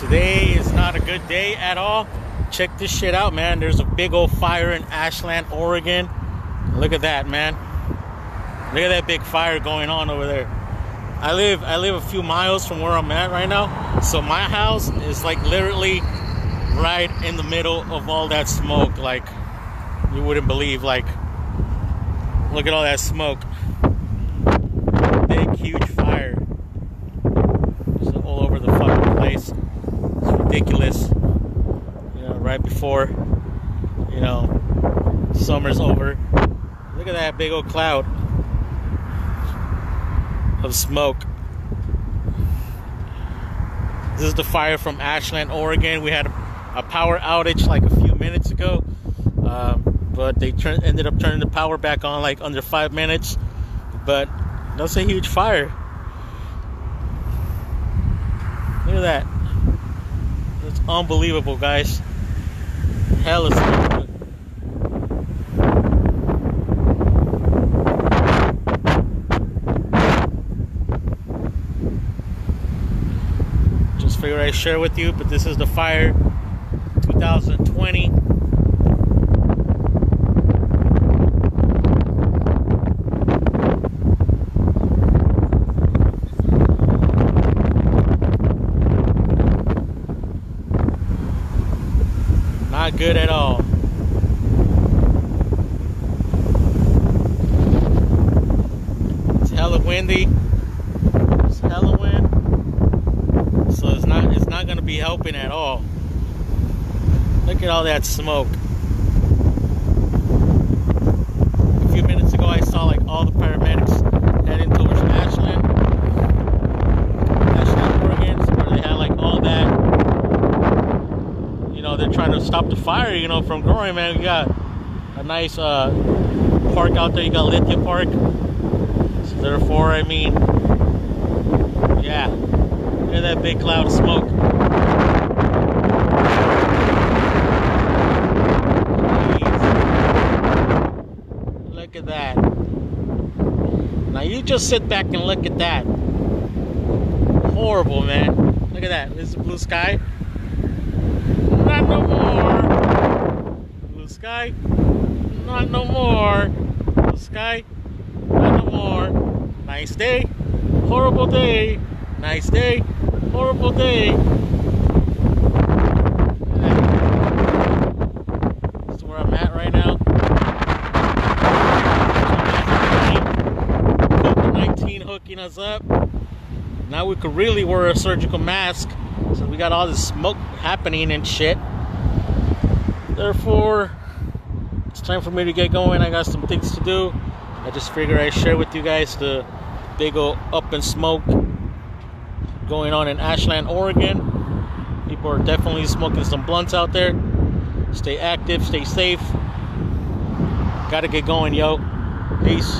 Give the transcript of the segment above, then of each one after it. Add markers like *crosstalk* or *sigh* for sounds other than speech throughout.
Today is not a good day at all. Check this shit out, man. There's a big old fire in Ashland, Oregon. Look at that, man. Look at that big fire going on over there. I live I live a few miles from where I'm at right now. So my house is like literally right in the middle of all that smoke. Like you wouldn't believe like look at all that smoke. Big huge fire. Just all over the fucking place. It's ridiculous. You know, right before you know summer's over. Look at that big old cloud of smoke. This is the fire from Ashland, Oregon. We had a power outage like a few minutes ago, um, but they turn, ended up turning the power back on like under five minutes. But that's a huge fire. Look at that. Unbelievable, guys. Hell is. Just figured I'd share with you, but this is the fire 2020. Good at all. It's hella windy. It's hella wind. So it's not it's not gonna be helping at all. Look at all that smoke. A few minutes ago I saw like all the paramedics heading towards Ashland. Ashland, Oregon, where they had like all that you know, they're trying to stop the fire, you know, from growing, man. we got a nice uh, park out there. You got Lithia Park. So therefore, I mean, yeah. Look at that big cloud of smoke. Jeez. Look at that. Now you just sit back and look at that. Horrible, man. Look at that. This is blue sky. Not no more. Sky. Not no more. Sky. Not no more. Nice day. Horrible day. Nice day. Horrible day. That's where I'm at right now. COVID 19 hooking us up. Now we could really wear a surgical mask so we got all this smoke happening and shit. Therefore, time for me to get going. I got some things to do. I just figured I'd share with you guys the big old up and smoke going on in Ashland, Oregon. People are definitely smoking some blunts out there. Stay active, stay safe. Gotta get going, yo. Peace.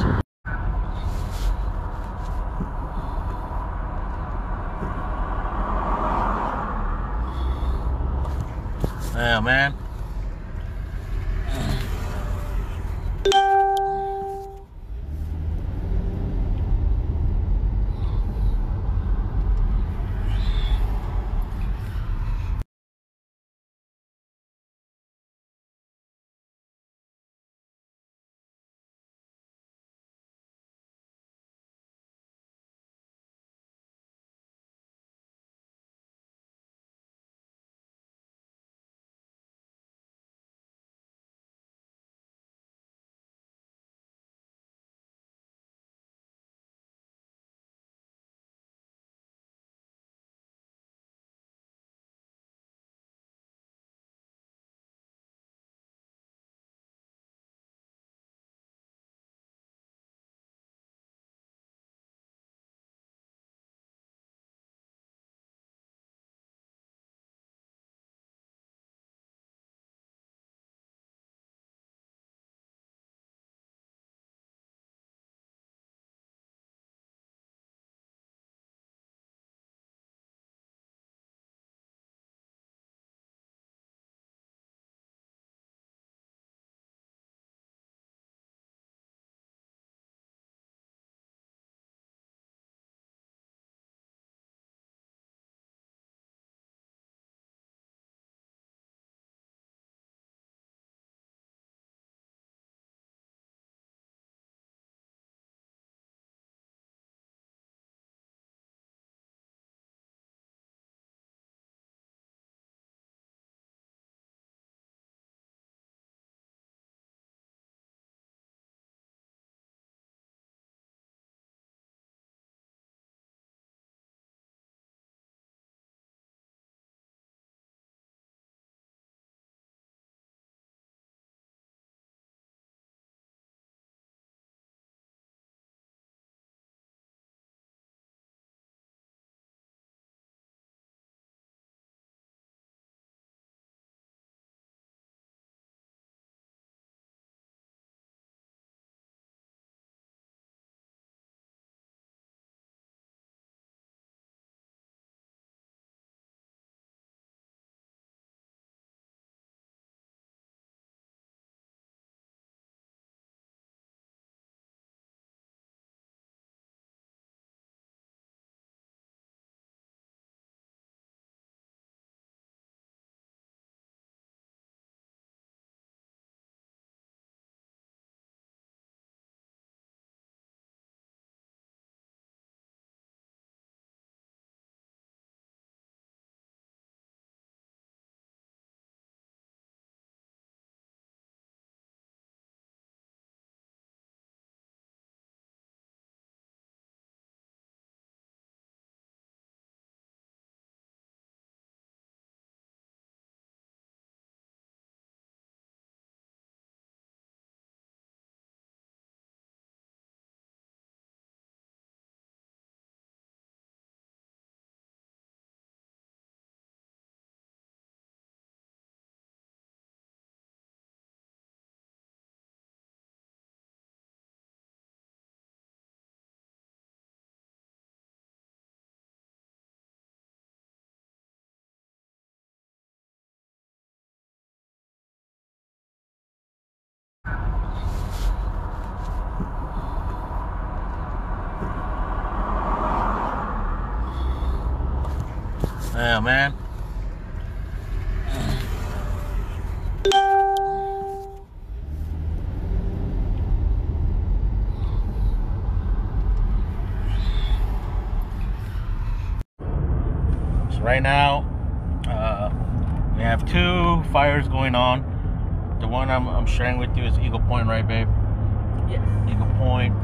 Yeah, man. So right now, uh, we have two fires going on. The one I'm, I'm sharing with you is Eagle Point, right, babe? Yes. Eagle Point.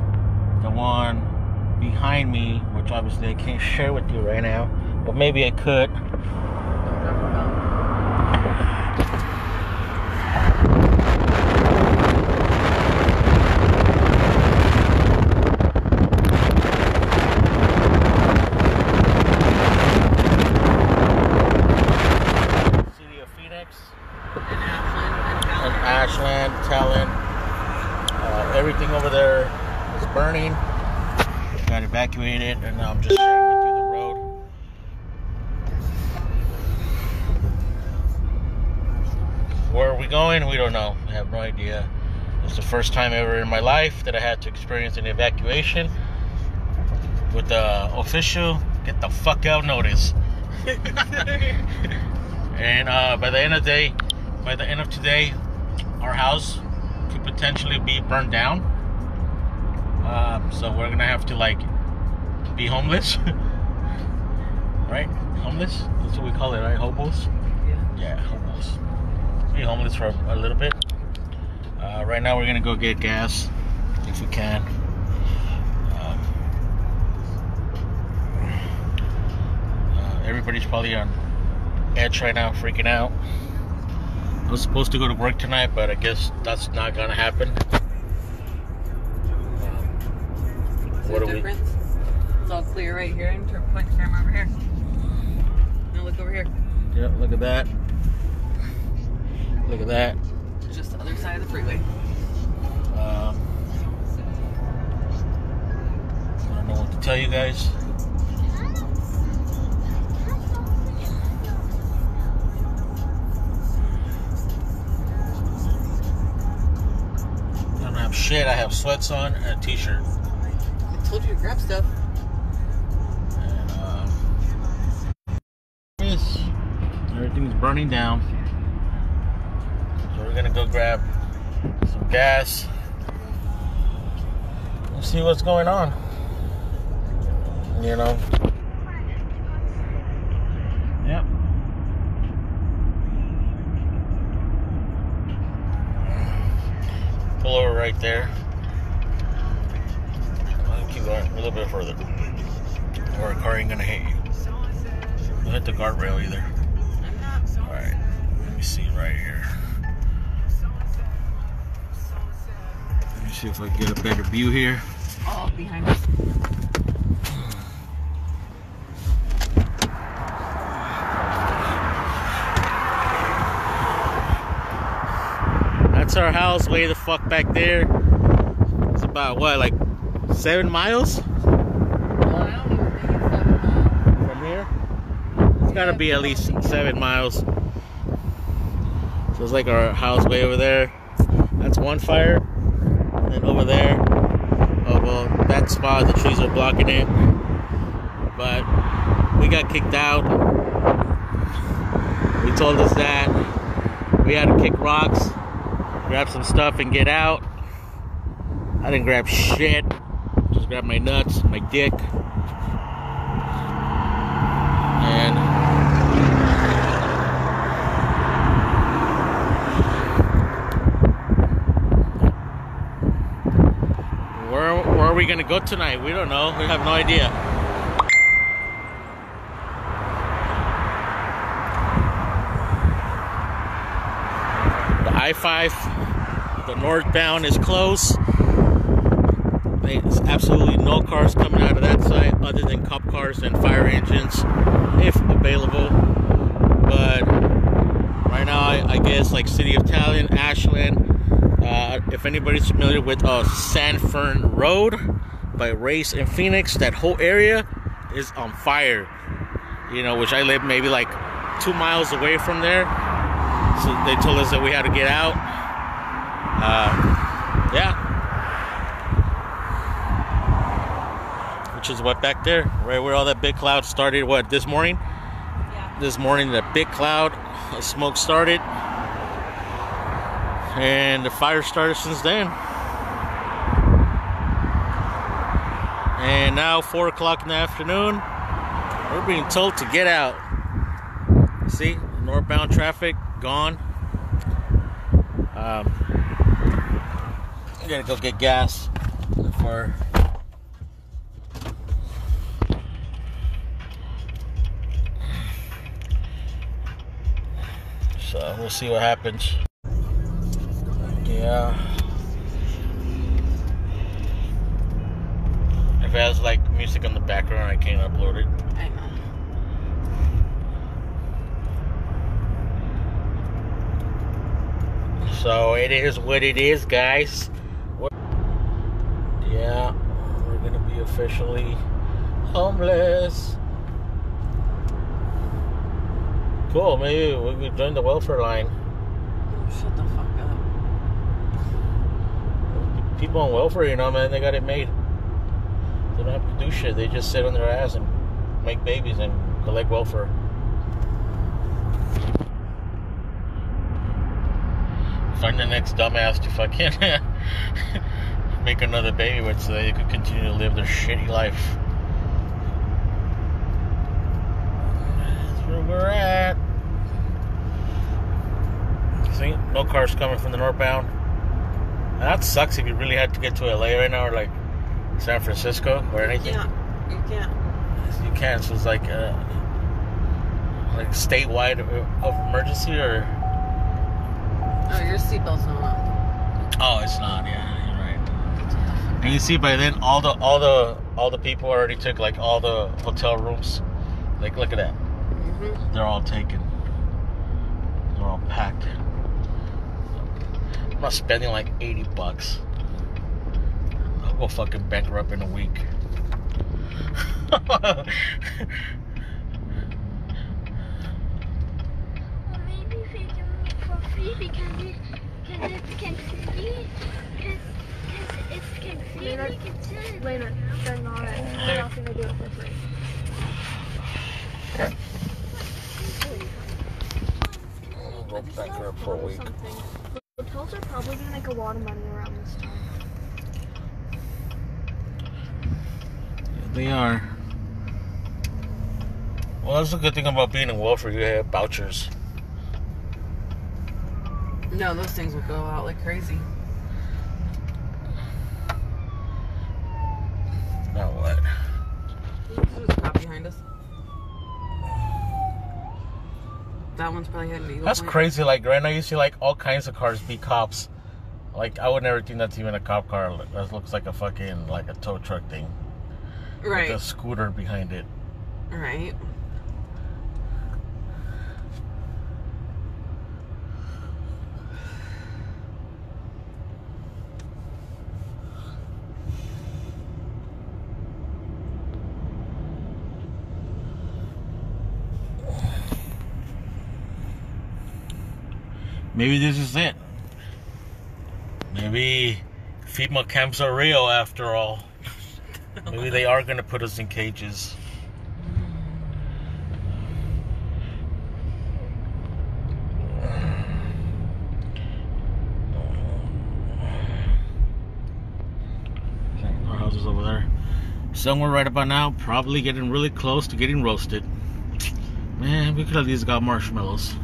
The one behind me, which obviously I can't *laughs* share with you right now, but maybe I could. First time ever in my life that I had to experience an evacuation with the official get the fuck out notice. *laughs* and uh, by the end of the day, by the end of today, our house could potentially be burned down. Um, so we're gonna have to like be homeless, *laughs* right? Homeless? That's what we call it, right? Hobos? Yeah. Yeah, homeless. Be homeless for a little bit. Right now, we're gonna go get gas if we can. Um, uh, everybody's probably on edge right now, freaking out. I was supposed to go to work tonight, but I guess that's not gonna happen. See What do we- It's all clear right here. And turn point camera over here. Now look over here. Yep, look at that. Look at that. Just the other side of the freeway. Um, I don't know what to tell you guys. I don't have shit. I have sweats on and a t-shirt. I told you to grab stuff. And um, everything's burning down. Gonna go grab some gas. and see what's going on. You know. Yep. Pull over right there. Keep going a little bit further. Or a car ain't gonna hit you. Don't hit the guardrail either. Alright. Let me see right here. See if I can get a better view here. Oh, behind us. That's our house way the fuck back there. It's about what, like seven miles Well, I don't even think it's that long. from here? It's gotta be at least seven miles. So it's like our house way over there. That's one fire. Over there, oh well, that spot, the trees are blocking it. But we got kicked out. We told us that we had to kick rocks, grab some stuff, and get out. I didn't grab shit. Just grabbed my nuts, my dick. And where where are gonna go tonight? We don't know. We have no idea. The I-5, the northbound is closed. There's absolutely no cars coming out of that side other than cop cars and fire engines, if available. But right now, I, I guess like City of Talent, Ashland. Uh, if anybody's familiar with uh, San Fern Road by Race and Phoenix, that whole area is on fire. You know, which I live maybe like two miles away from there. So they told us that we had to get out. Uh, yeah. Which is what back there, right where all that big cloud started. What this morning? Yeah. this morning, that big cloud of smoke started, and the fire started since then. And now, four o'clock in the afternoon, we're being told to get out. See, northbound traffic gone. Um, I gotta go get gas for. So we'll see what happens. Yeah. If it has like music in the background, I can't upload it. I know. So it is what it is, guys. Yeah, we're gonna be officially homeless. Cool, maybe we could join the welfare line. Oh, shut the fuck up. People on welfare, you know, man, they got it made. Don't have to do shit. They just sit on their ass and make babies and collect welfare. Find the next dumbass to fucking *laughs* make another baby with so they could continue to live their shitty life. That's where we're at. See, no cars coming from the northbound. That sucks if you really had to get to LA right now or like San Francisco or anything. Yeah, you can't. You can't. So it's like uh, like statewide of of emergency or Oh, your seatbelt's not on. oh, it's not. Yeah, you're right. And you see by then all the all the all the people already took like all the hotel rooms. Like look at that. Mm-hmm. They're all taken. They're all packed. I'm not spending like 80 bucks. I'll fucking bankrupt in a week. Well, maybe if you do it for free because it, cause it's convenient. Because it's convenient. You can sit. Wait a minute, they're not. They're not gonna do it for free. I'll bankrupt for a week. Hotels are probably gonna make a lot of money around this time. They are. Well, that's a good thing about being in welfare. You have vouchers. No, those things will go out like crazy. Now what? There's a cop behind us. That one's probably heading to Eagle That's Point. crazy. Like right now, you see like all kinds of cars be cops. Like I would never think that's even a cop car. That looks like a fucking like a tow truck thing. Right, With a scooter behind it. right. Maybe this is it. Maybe FEMA camps are real after all. Maybe they are gonna put us in cages. Our house is over there. Somewhere right about now, probably getting really close to getting roasted. Man, we could at least got marshmallows.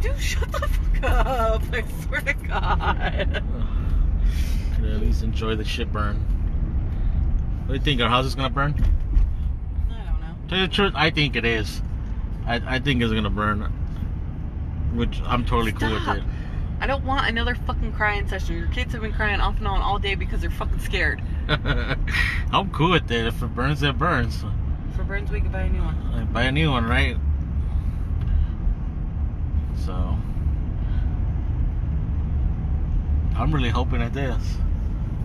Dude, shut the fuck up. I swear to God. Could at least enjoy the shit burn. What do you think? Our house is gonna burn? I don't know. Tell you the truth, I think it is. I, I think it's gonna burn. Which I'm totally cool Stop. with I don't want another fucking crying session. Your kids have been crying off and on all day because they're fucking scared. it. *laughs* I'm cool with it. If it burns, it burns. For Burns, we can buy a new one. Buy a new one, right? So I'm really hoping at this.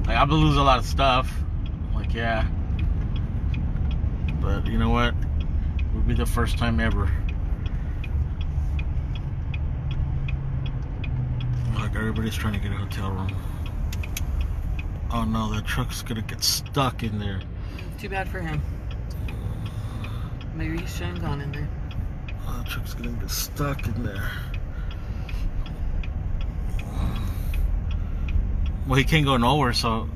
Like I'm gonna lose a lot of stuff. Like yeah. But you know what? It would be the first time ever. Like everybody's trying to get a hotel room. Oh no, the truck's gonna get stuck in there. Too bad for him. Maybe he shouldn't have gone in there. Oh, the truck's gonna get stuck in there. Well, he can't go nowhere, so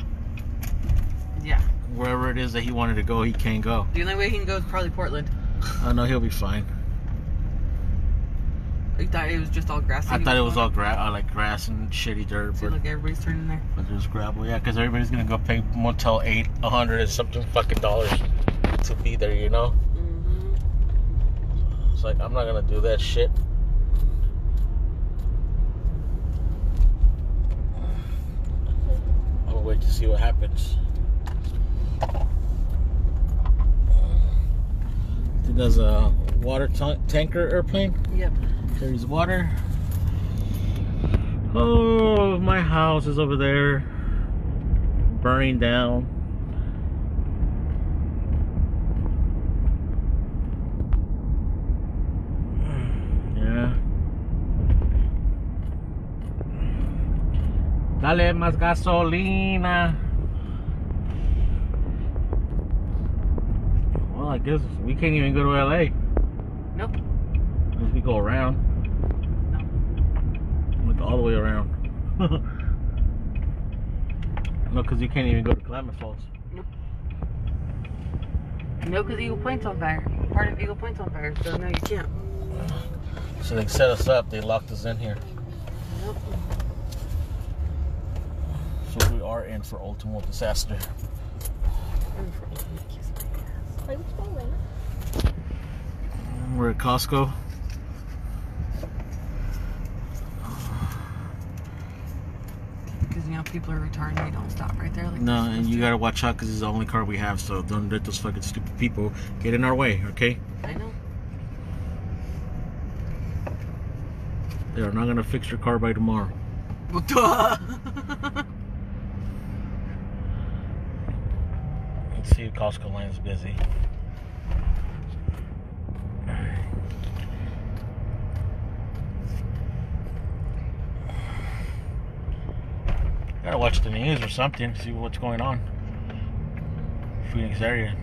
Yeah. Wherever it is that he wanted to go, he can't go. The only way he can go is probably Portland. I know he'll be fine. I thought it was just all grassy. I thought it was all gra- uh, like grass and shitty dirt, See, but, look, everybody's turning there. but there's gravel. Yeah, because everybody's gonna go pay Motel eight, a hundred and something fucking dollars to be there. You know, Mm-hmm. it's like I'm not gonna do that shit. I'll wait to see what happens. He does a water ta- tanker airplane. Yep. Carries water. Oh, my house is over there, burning down. Yeah. Dale más gasolina. Well, I guess we can't even go to LA. Nope. Unless we go around. No. Like all the way around. *laughs* no, because you can't even go to Klamath Falls. Nope. No, because Eagle Point's on fire. Part of Eagle Point's on fire, so no, you can't. So they set us up. They locked us in here. Nope. So we are in for ultimate disaster. What's my lane? We're at Costco. Because, you know, people are retarded. They don't stop right there. Like No, and you to. gotta watch out because it's the only car we have. So don't let those fucking stupid people get in our way. Okay? I know. They are not gonna fix your car by tomorrow. *laughs* *laughs* Well, duh. Let's see Costco line is busy. Gotta watch the news or something, see what's going on. Phoenix area.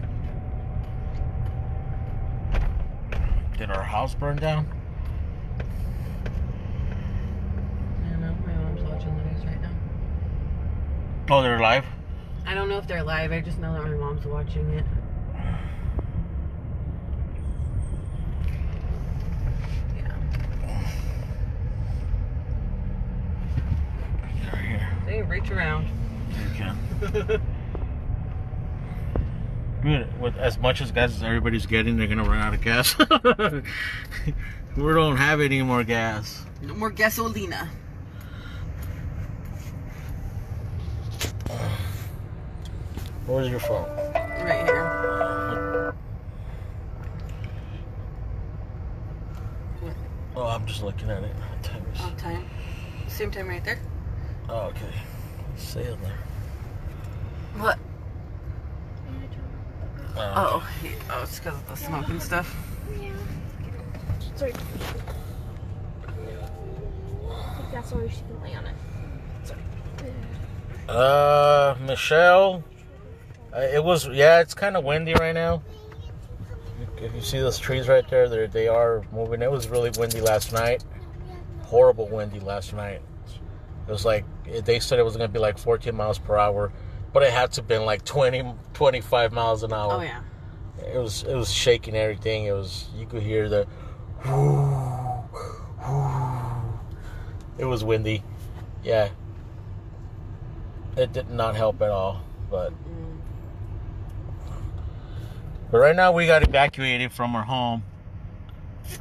Did our house burn down? I don't. My mom's watching the news right now. Oh, they're live? I don't know if they're live. I just know that my mom's watching it. Yeah. They're here. They reach around. You can. *laughs* Good. With as much as gas as everybody's getting, they're gonna run out of gas. *laughs* we don't have any more gas. No more gasolina. Where's your phone? Right here. Oh, I'm just looking at it. What *laughs* time is- On time. Same time right there. Oh, okay. Say it there. What? Oh, Oh, he- oh, it's because of the smoke and stuff. Yeah. Sorry. I think that's why she can lay on it. Sorry. Uh, Michelle. Uh, it was yeah. It's kind of windy right now. If you see those trees right there, they they are moving. It was really windy last night. Horrible windy last night. It was like they said it was gonna be like 14 miles per hour, but it had to been like 20, 25 miles an hour. Oh yeah. It was it was shaking everything. It was you could hear the. It was windy. Yeah. It did not help at all, but. But right now we got evacuated from our home.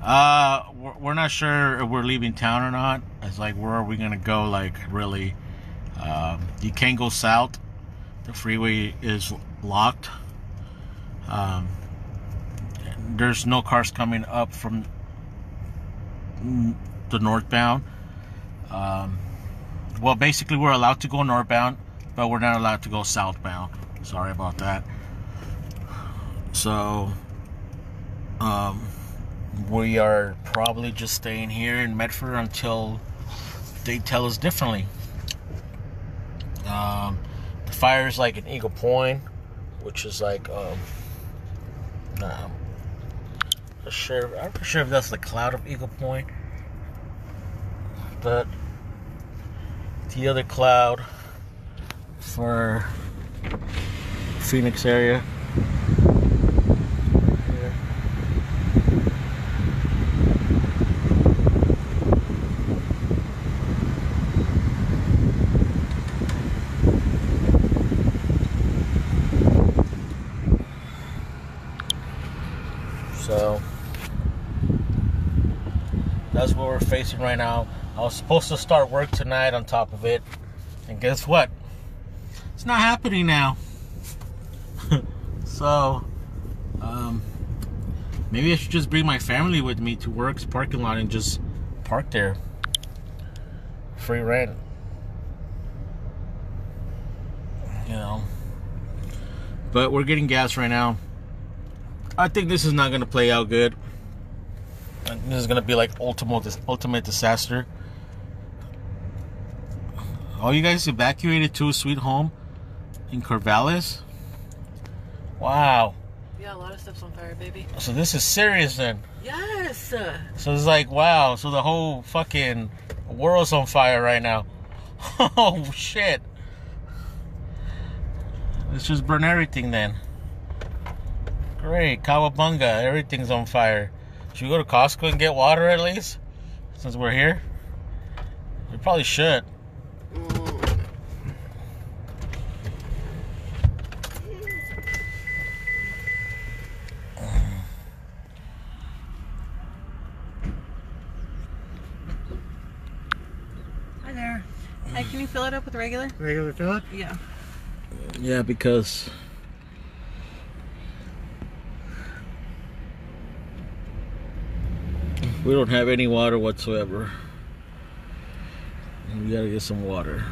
Uh, we're, not sure if we're leaving town or not. It's like where are we gonna go? Like really, um, you can't go south. The freeway is locked. Um, there's no cars coming up from the northbound. Um, well, basically, we're allowed to go northbound, but we're not allowed to go southbound. Sorry about that. So, um, we are probably just staying here in Medford until they tell us differently. Um, the fire is like in Eagle Point, which is like um, um, not sure. I'm not sure if that's the cloud of Eagle Point, but the other cloud for Phoenix area. Here. So that's right now. I was supposed to start work tonight on top of it. And guess what? It's not happening now. *laughs* so, um, maybe I should just bring my family with me to work's parking lot and just park there. Free rent. You know. But we're getting gas right now. I think this is not going to play out good. This is going to be like ultimate ultimate disaster. Oh, you guys evacuated to a sweet home in Corvallis? Wow. Yeah, a lot of stuff's on fire, baby. So this is serious then. Yes. So it's like, wow. So the whole fucking world's on fire right now. *laughs* Oh shit. Let's just burn everything then. Great, Kawabunga, everything's on fire. Should we go to Costco and get water at least? Since we're here? We probably should. Hi there. Hey, can you fill it up with regular? Regular fill up? Yeah. Yeah, because we don't have any water whatsoever. We gotta get some water.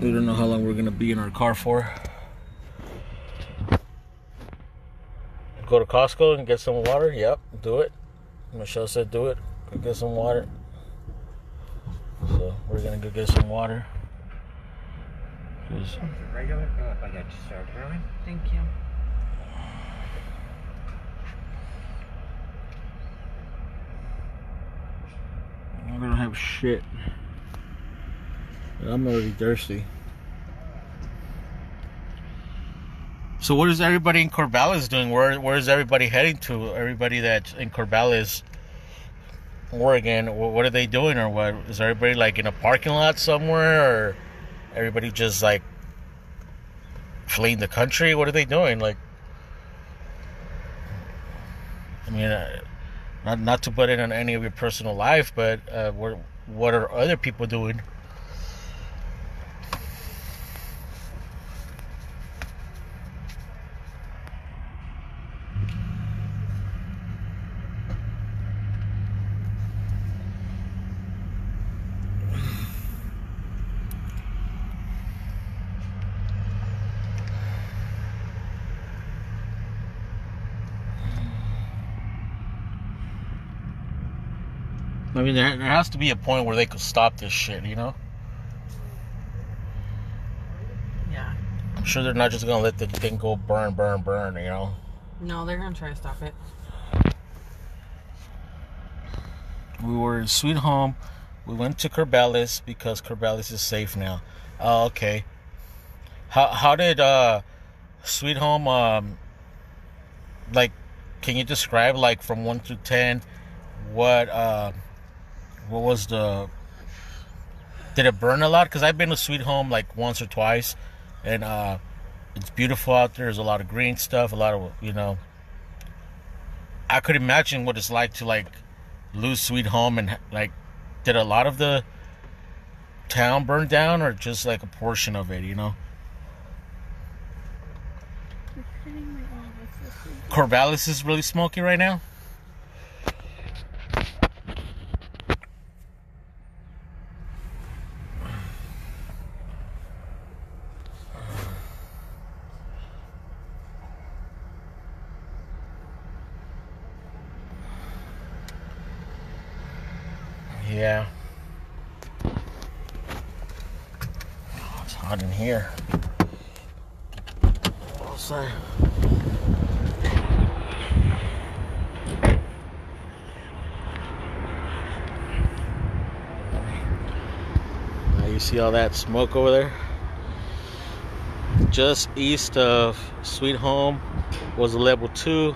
We don't know how long we're gonna be in our car for. Go to Costco and get some water? Yep, do it. Michelle said do it. Go get some water. So we're gonna go get some water. Regular? Oh, I got you started. Thank you. I don't have shit. I'm already thirsty. So what is everybody in Corvallis doing? Where where is everybody heading to? Everybody that's in Corvallis, Oregon. What are they doing, or what? Is everybody like in a parking lot somewhere, or everybody just like fleeing the country? What are they doing? Like, I mean, uh, not not to put in on any of your personal life, but uh, what what are other people doing? Mean, there, there has to be a point where they could stop this shit, you know? Yeah. I'm sure they're not just gonna let the thing go burn, burn, burn, you know? No, they're gonna try to stop it. We were in Sweet Home. We went to Corvallis because Corvallis is safe now. Oh, okay. How how did uh Sweet Home um like can you describe like from 1 to 10 what uh what was the did it burn a lot cuz I've been to Sweet Home like once or twice and uh it's beautiful out there. There's a lot of green stuff, a lot of you know I could imagine what it's like to like lose Sweet Home and like did a lot of the town burn down or just like a portion of it, you know? Corvallis is really smoky right now. hot in here. Now you see all that smoke over there? Just east of Sweet Home was a level two.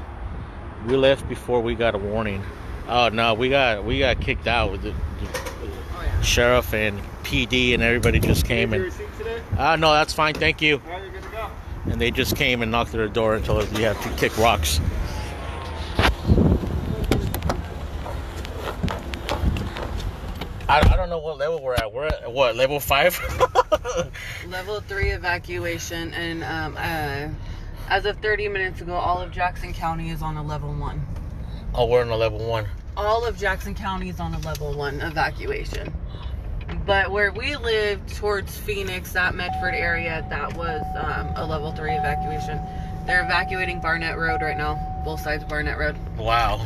We left before we got a warning. Oh no, we got we got kicked out with the, the oh, yeah. sheriff and PD and everybody just came and ah no that's fine. Thank you. And they just came and knocked at our door and told us you have to kick rocks. I, I don't know what level we're at. We're at what level five? *laughs* Level three evacuation, and um, uh, as of 30 minutes ago, all of Jackson County is on a level one. oh we're on a level one. All of Jackson County is on a level one evacuation. But where we live towards Phoenix, that Medford area, that was um, a level three evacuation. They're evacuating Barnett Road right now, both sides of Barnett Road. wow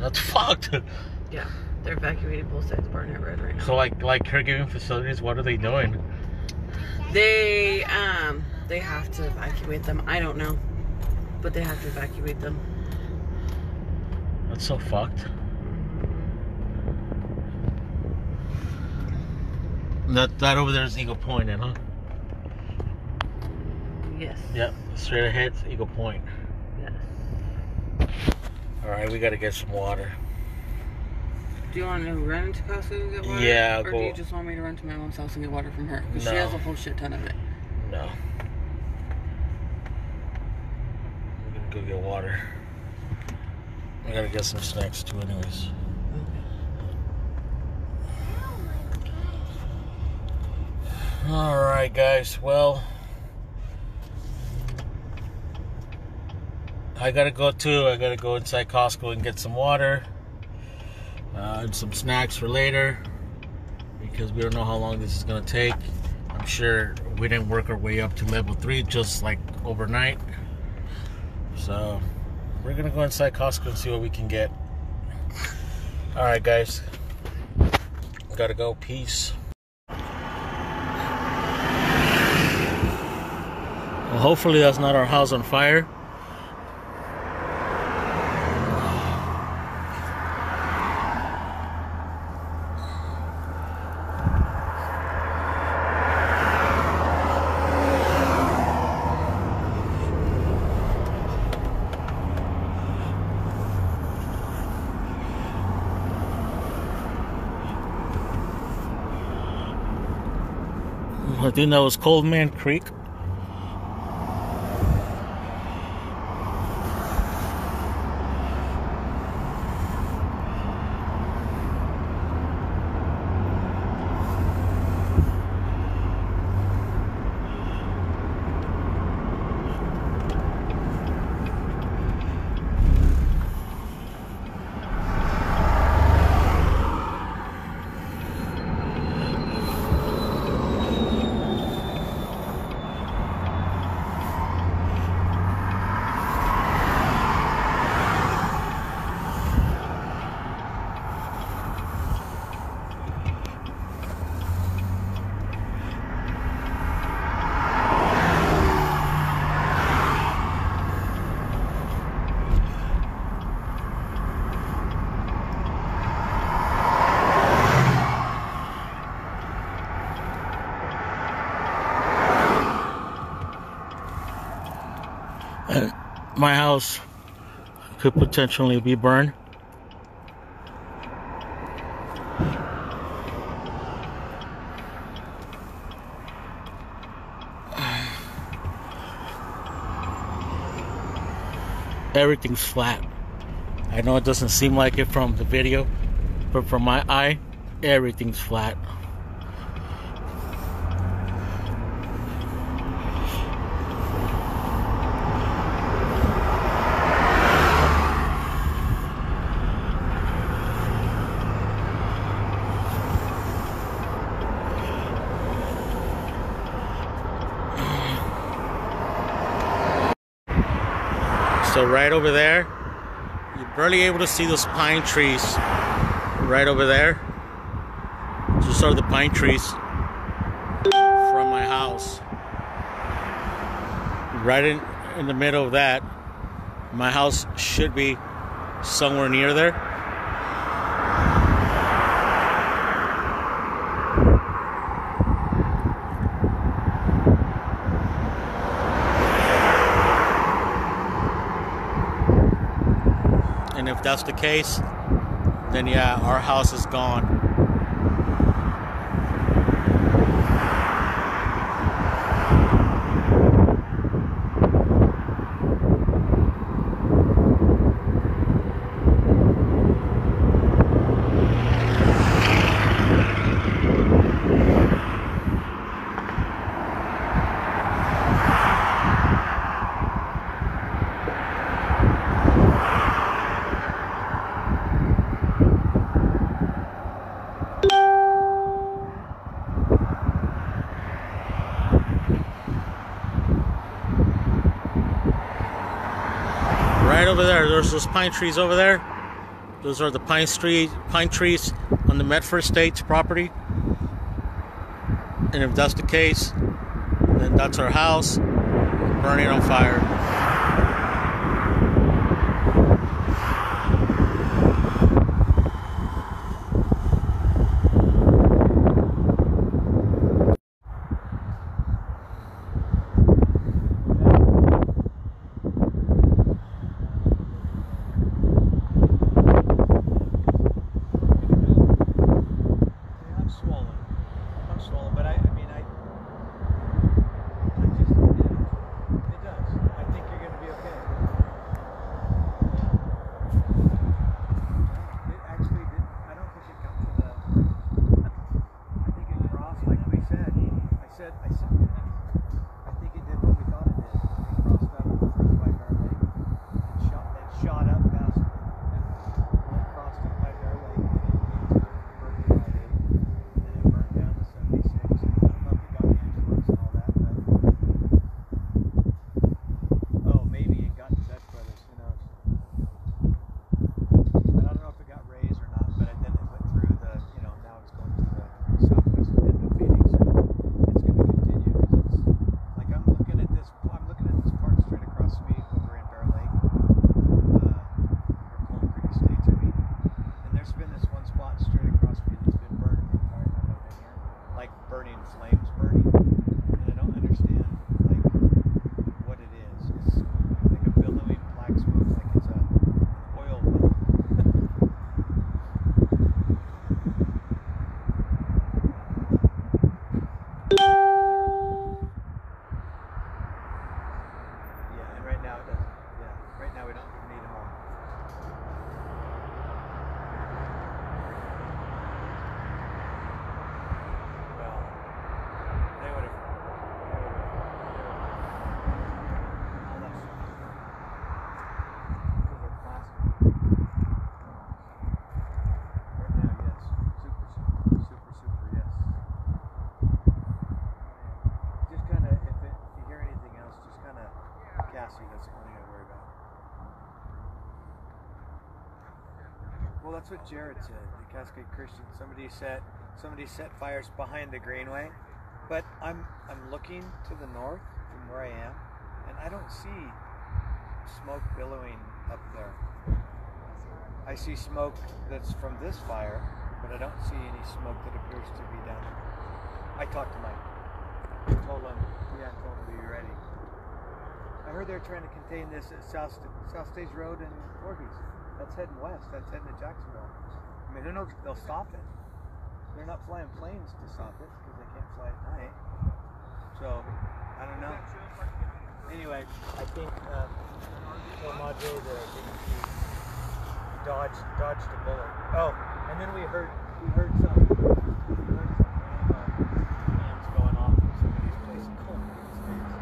that's fucked Yeah, they're evacuating both sides of Barnett Road right now. so like like caregiving facilities what are they doing They um they have to evacuate them. I don't know, but they have to evacuate them. that's so fucked that that over there is Eagle Point then huh Yes. Yep, straight ahead, Eagle Point. Yes. All right, we got to get some water. Do you want to run into Costco and get water? Yeah, Or go- do you just want me to run to my mom's house and get water from her? Because she No. has a whole shit ton of it. No. We're gonna go get water. I gotta get some snacks too, anyways. All right, guys. Well, I gotta go too. I gotta go inside Costco and get some water uh, and some snacks for later because we don't know how long this is gonna take. I'm sure we didn't work our way up to level three just like overnight. So we're gonna go inside Costco and see what we can get. All right, guys. Gotta go. Peace. Well, hopefully that's not our house on fire. I think that was Coleman Creek. My house could potentially be burned. Everything's flat. I know it doesn't seem like it from the video, but from my eye, everything's flat. So right over there, you're barely able to see those pine trees. Right over there, just are the pine trees from my house. Right in, in the middle of that, my house should be somewhere near there. if that's the case, then yeah, our house is gone. Right over there, there's those pine trees over there. Those are the pine tree pine trees on the Medford Estates property. And if that's the case, then that's our house burning on fire. What Jared said. The Cascade Christian. Somebody set somebody set fires behind the Greenway, but I'm I'm looking to the north from where I am, and I don't see smoke billowing up there. I see smoke that's from this fire, but I don't see any smoke that appears to be down there. I talked to Mike. I told him, yeah, I told him to be ready. I heard they're trying to contain this at South South Stage Road in Voorhies. That's heading west. That's heading to Jacksonville. I mean, who knows if they'll stop it? They're not flying planes to stop it because they can't fly at night. So, I don't know. Anyway, I think uh, El Madre the DEC dodged dodged a bullet. Oh, and then we heard some we heard some uh, hands going off from somebody's place in Coleman States.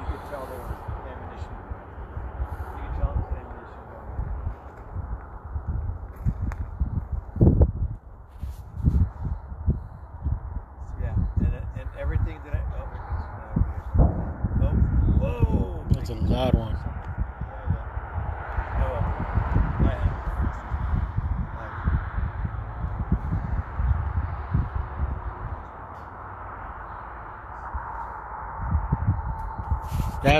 You could tell there was ammunition. You could tell there was ammunition going. Yeah, and, it- and everything that I oh, here comes another vehicle. oh, whoa! That's a loud one. Yeah, yeah. Oh, well. I am.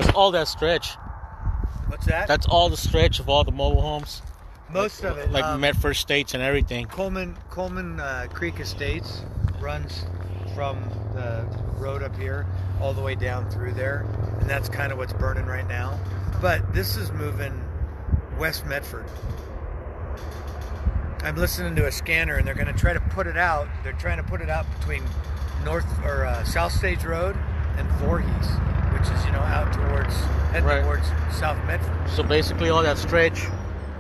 That's all that stretch. What's that? That's all the stretch of all the mobile homes. Most of it. Like um, Medford States and everything. Coleman Coleman uh, Creek Estates runs from the road up here all the way down through there, and that's kind of what's burning right now. But this is moving West Medford. I'm listening to a scanner, and they're going to try to put it out. They're trying to put it out between North or uh, South Stage Road and Voorhies, which is you know out towards heading Right. towards South Medford. So basically, all that stretch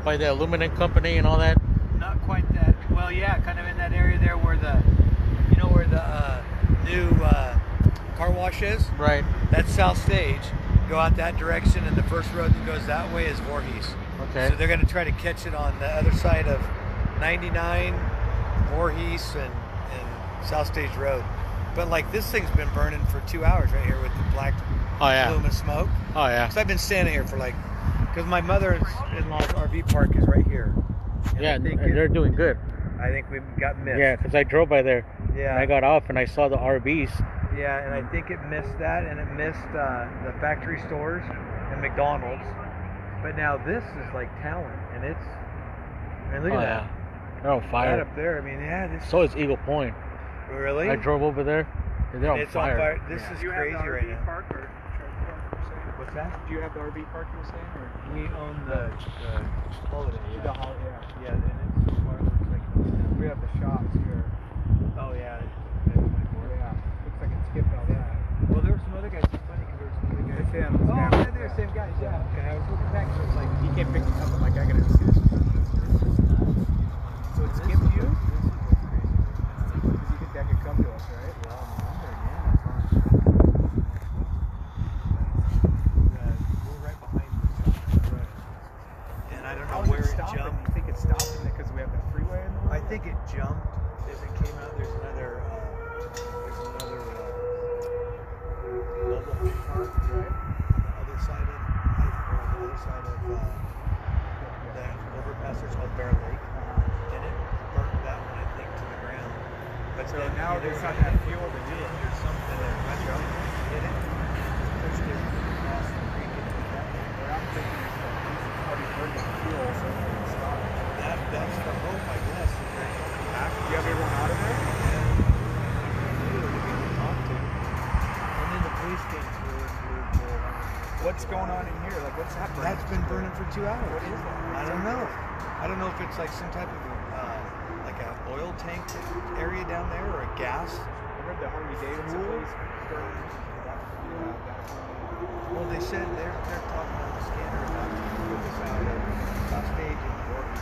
by the aluminum company and all that. Not quite that. Well, yeah, kind of in that area there where the, you know, where the uh, new uh, car wash is. Right. That's South Stage. Go out that direction, and the first road that goes that way is Voorhies. Okay. So they're going to try to catch it on the other side of 99, Voorhies, and, and South Stage Road. But like this thing's been burning for two hours right here with the black Oh yeah. plume of smoke. Oh yeah. Because I've been standing here for like, because my mother-in-law's RV park is right here. And Yeah, I and it- they're doing good. I think we got missed. Yeah, because I drove by there Yeah. and I got off and I saw the RVs. Yeah, and I think it missed that, and it missed uh, the factory stores and McDonald's. But now this is like Talent, and it's. And look oh at yeah. that. They're on Right fire. up there. I mean, yeah, this. So is Eagle Point. really? I drove over there. and They're on it's fire. on fire. This Yeah. is Do you have crazy the right RV now. park or trailer park you were saying? What's that? Do you have the RV park you were saying? Or? We own the, the holiday. The hall, yeah. Yeah, and it's so far it looks like. We have the shops here. Oh yeah. Yeah. Looks like it skipped all that. Well, there were some other guys. It's funny because there were some other guys. It's him. Oh, Yeah. yeah, they're the same guys. Yeah. Okay, I was looking back, so it's like. He can't pick it up. I'm like, I gotta see this. So it skipped you? Because you think that could come to us, right? And I don't How know is where it it stopping? jumped. You think it's stopping it because we have that freeway in the way? I think it jumped as it came out. There's another. Uh, there's another uh, mobile home park right on the other side of or on the other side of uh, the overpass. There's called Bear Lake, and it burned that one I think to the ground. But So then now either there's not got that hit- fuel to do it. There's something that went up and hit it, pushed it across the creek into that. What I'm thinking is that he's already burned the fuel, so it's going to stop. That that's the hope, I guess. That they're coming back. Do you have everyone out of there? And then the police came through and blew the whole What's going on in here? Like, what's happening? That's been burning for two hours. What is that? I don't know. I don't know if it's like some type of uh, like an oil tank area down there or a gas. I read the Harley Davidson place burned. Yeah, Well, they said they're they're talking on the scanner about put this out at South Stage in Oregon.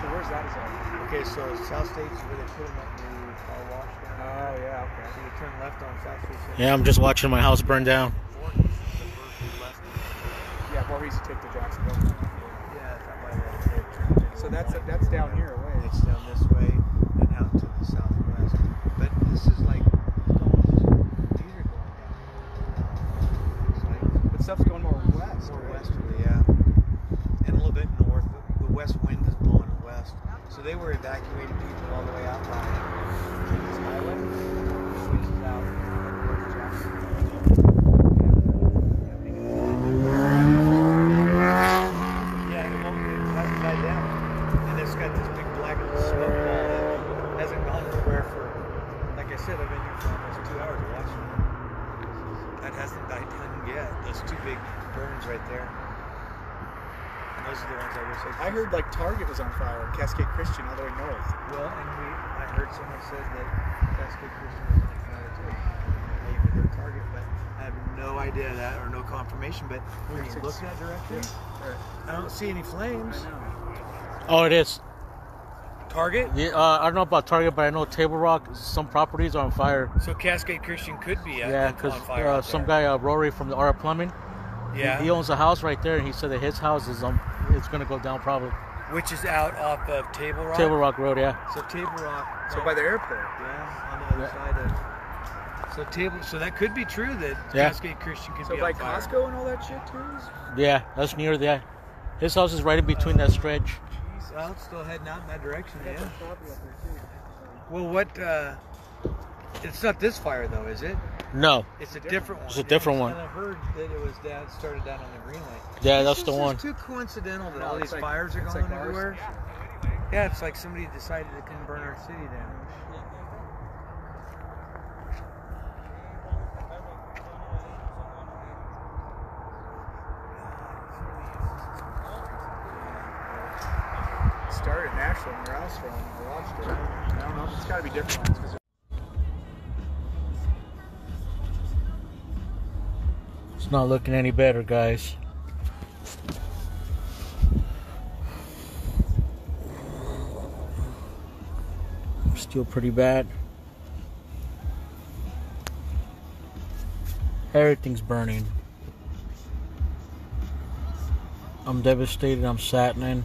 So where's that is at? Okay, so South Stage is where they put in that new car wash down. Oh yeah, okay. So you turn left on South Stage. Yeah, I'm just watching my house burn down. Voorhies is the first left. Yeah, well, we to take the Jacksonville. Yeah, it's out by the they turned it So into that's that's down here away. It's down this way and out to the southwest. But this is like it's almost these are going down. It's like But stuff's going more west. more right? westerly, yeah. And a little bit north. The, the west wind is blowing west. So they were evacuating people all the way out by this highway, which is out towards Jacksonville. Yeah, it won't it hasn't died down. And it's got this big black smoke ball that hasn't gone nowhere for, like I said, I've been here for almost two hours watching it. That hasn't died down yet. Those two big burns right there. And those are the ones I wish I could I heard like Target was on fire, Cascade Christian all the way north. Well, and we, I heard someone said that Cascade Christian was on fire too. I even heard Target, but I have no idea that or no confirmation. But when you look that direction, I don't see any flames. Oh, it is. Target? Yeah, uh, I don't know about Target, but I know Table Rock. Some properties are on fire. So Cascade Christian could be at, Yeah, on because fire. uh, some guy, uh, Rory from the Aura Plumbing, he- yeah, he, owns a house right there, and he said that his house is um, it's gonna go down probably. Which is out off of Table Rock. Table Rock Road, yeah. So Table Rock. So by the airport. yeah, on the other Yeah. side of. So table. So that could be true that Yeah. Cascade Christian could So be by on fire. Costco and all that shit too. Yeah, that's near there. His house is right in between that stretch. Well, it's still heading out in that direction. Got Yeah. some property up there too. Well, what? Uh, it's not this fire though, is it? No, It's a different one. It's a different one. And I heard that it was down, started down on the Greenway. yeah, It's that's just- the it's one. too coincidental that all these like- fires are going like everywhere. Yeah, it's like somebody decided to come burn our city down. Ashland where I was from. I watched it. I don't know. It's got to be different ones Not looking any better, guys. Still pretty bad. Everything's burning. I'm devastated. I'm saddening.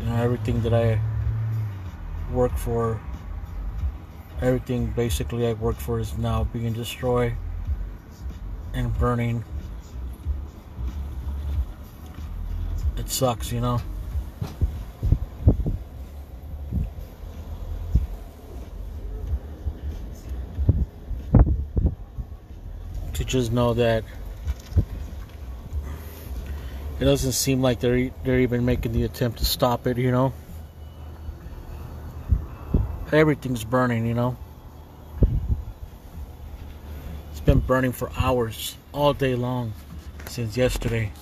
You know, everything that I work for everything basically I work for is now being destroyed and burning. It sucks, you know. To just know that it doesn't seem like they're they're even making the attempt to stop it, you know everything's burning, you know. It's been burning for hours, all day long, since yesterday.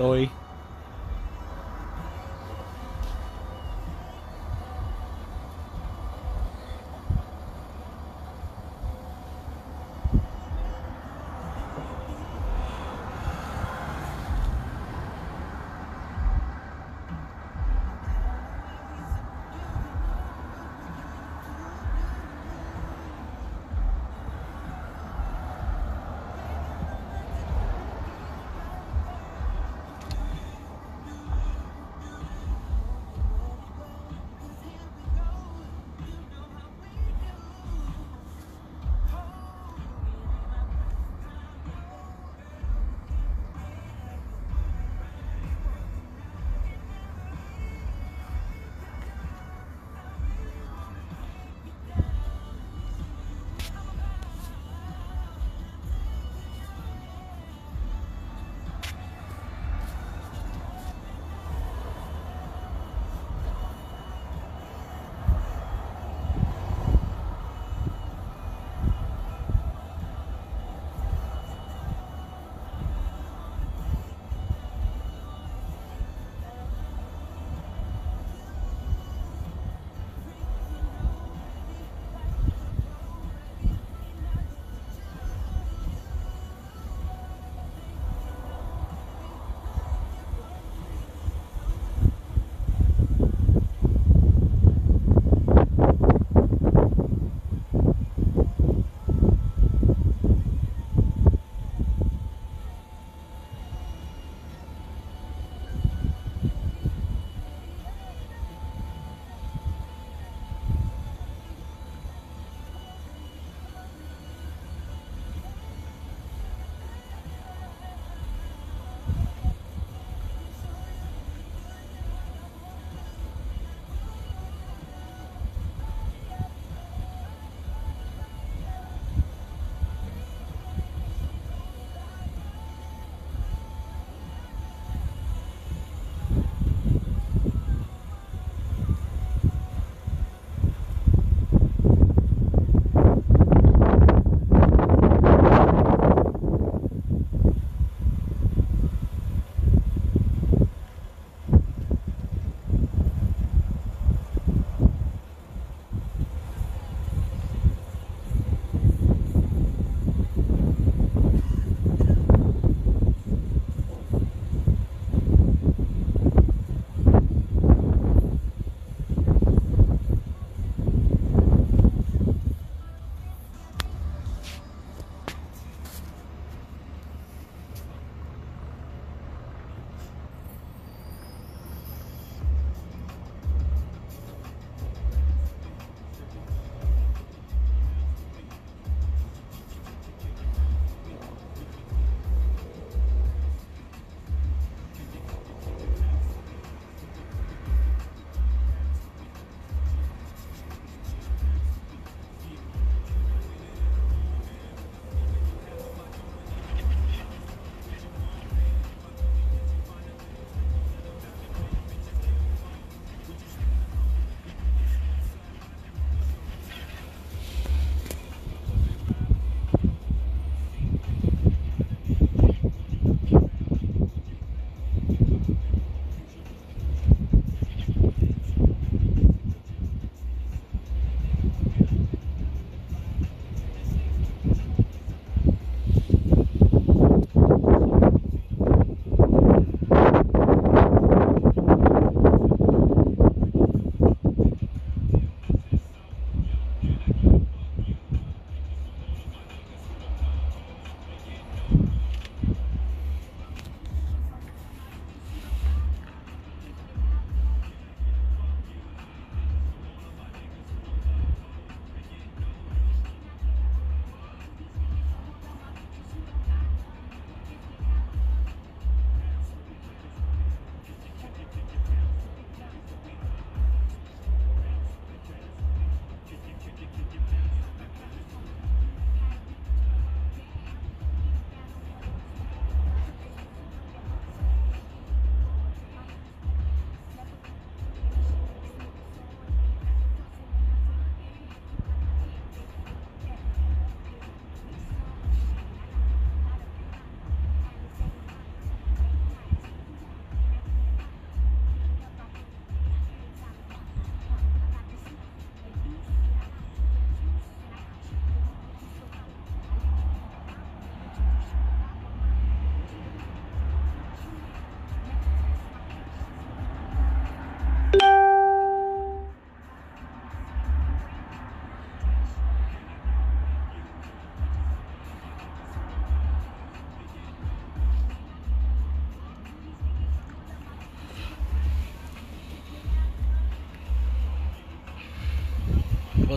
What's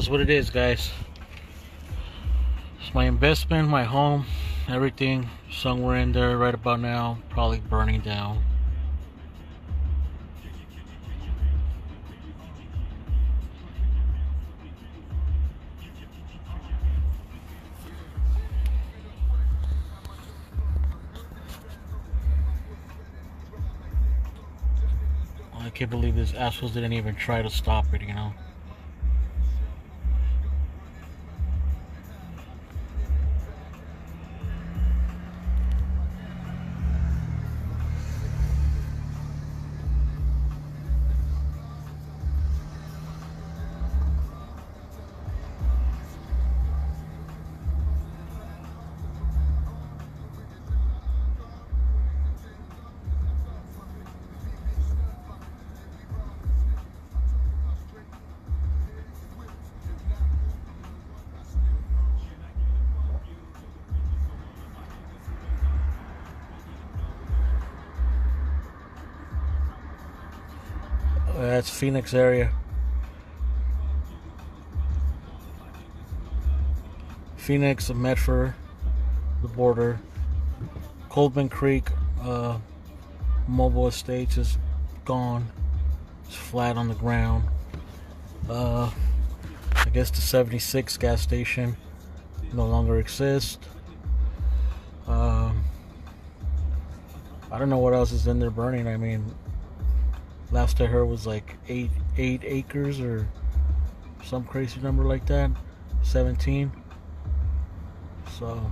was what it is, guys. It's my investment, my home, everything somewhere in there right about now, probably burning down. I can't believe this assholes didn't even try to stop it, you know. Phoenix area. Phoenix, Medford, the border. Coleman Creek, uh, mobile estates is gone. It's flat on the ground. Uh, I guess the 76 gas station no longer exists. Um, I don't know what else is in there burning. I mean, last I heard was like eight eight acres or some crazy number like that. Seventeen. So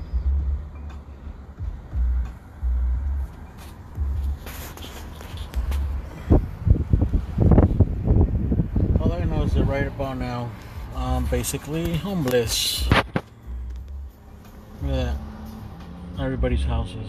all I know is that right about now, I'm basically homeless. Look at that. Everybody's houses.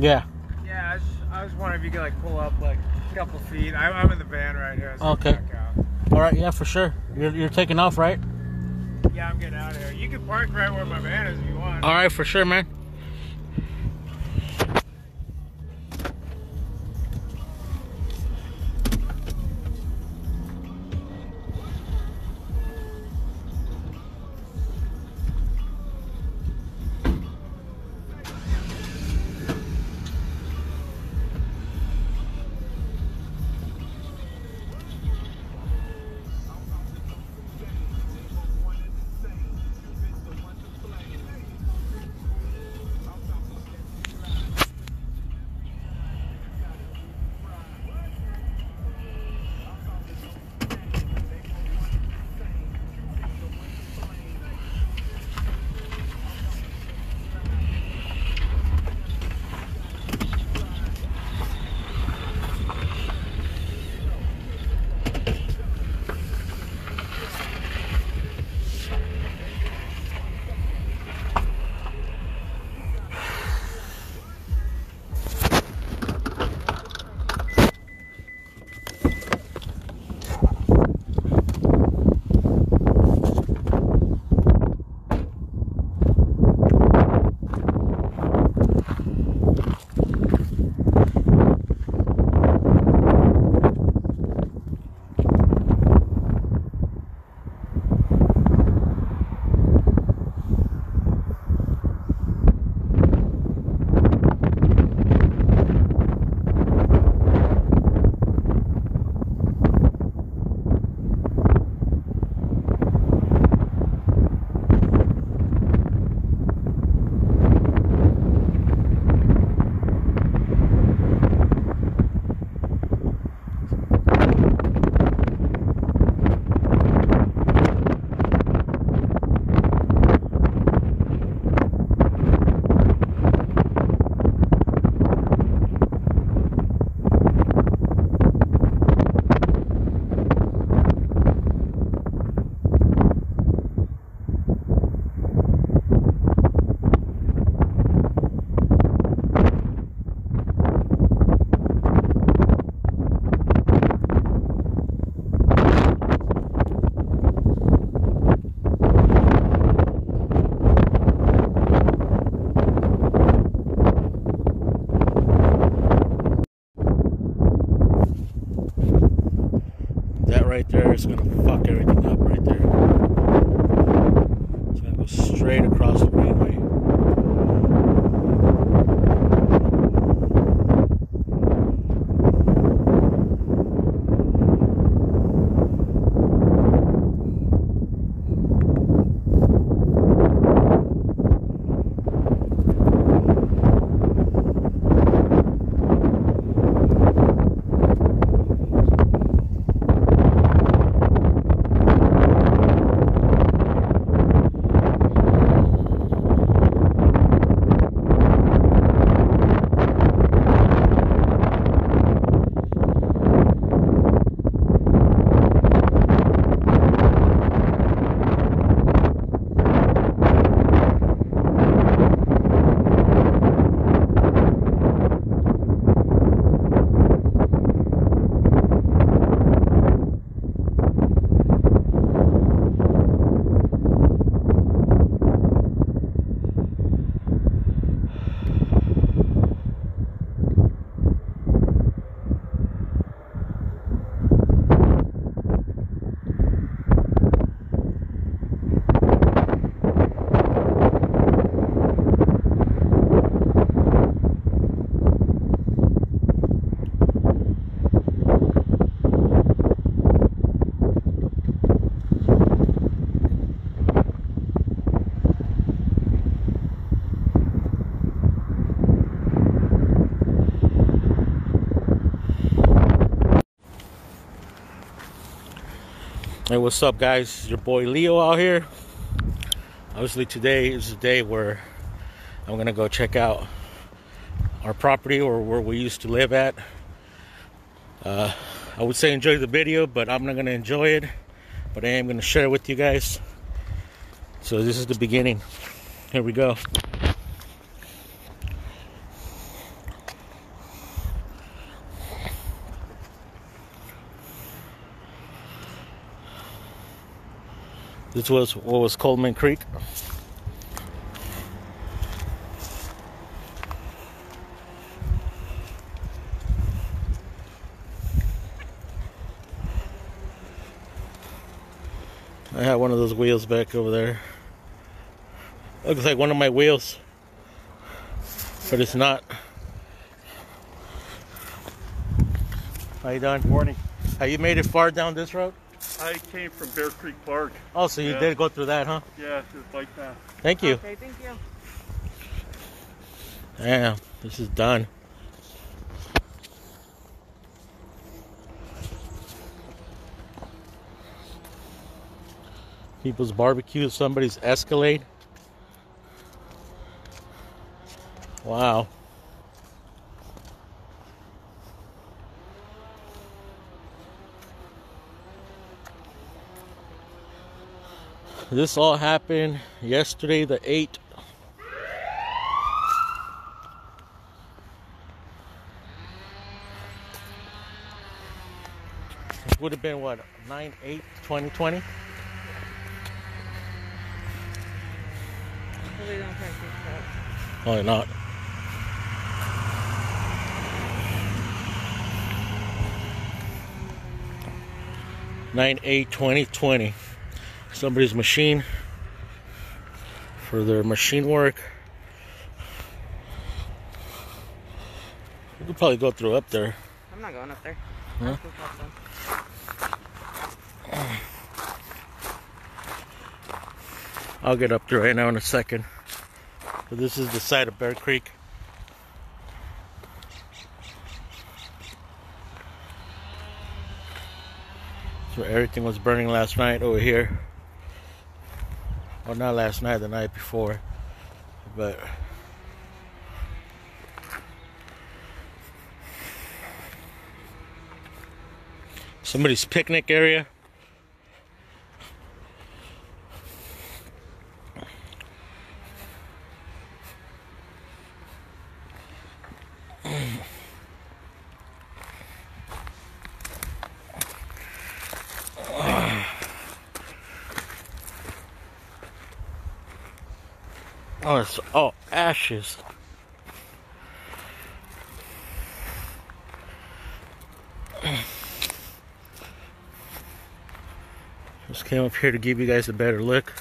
Yeah. Yeah, I was, I was wondering if you could like pull up like a couple feet. I, I'm in the van right here. so Okay. back out. All right. Yeah, for sure. You're you're taking off, right? Yeah, I'm getting out of here. You can park right where my van is if you want. All right, for sure, man. Is gonna fuck everything up right there. It's gonna go straight across the greenway. Hey, what's up, guys? Your boy Leo out here. Obviously, today is the day where I'm gonna go check out our property or where we used to live at. Uh, I would say enjoy the video, but I'm not gonna enjoy it. But I am gonna share it with you guys. So this is the beginning. Here we go. This was what was Coleman Creek. I have one of those wheels back over there. Looks like one of my wheels, but it's not. How you doing? Morning. Have you made it far down this road? I came from Bear Creek Park. Oh, so you Yeah. did go through that, huh? Yeah, just like that. Thank you. Okay, thank you. Damn, this is done. People's barbecue, somebody's Escalade. Wow. This all happened yesterday, the 8th. It would have been what 9 8 2020 Hopefully they don't practice probably not Nine eight twenty twenty. Somebody's machine for their machine work. We could probably go through up there. I'm not going up there. Huh? That's what's up then. I'll get up there right now in a second. But this is the side of Bear Creek. So everything was burning last night over here. Not last night, the night before. But somebody's picnic area. Oh, it's oh Just came up here to give you guys a better look.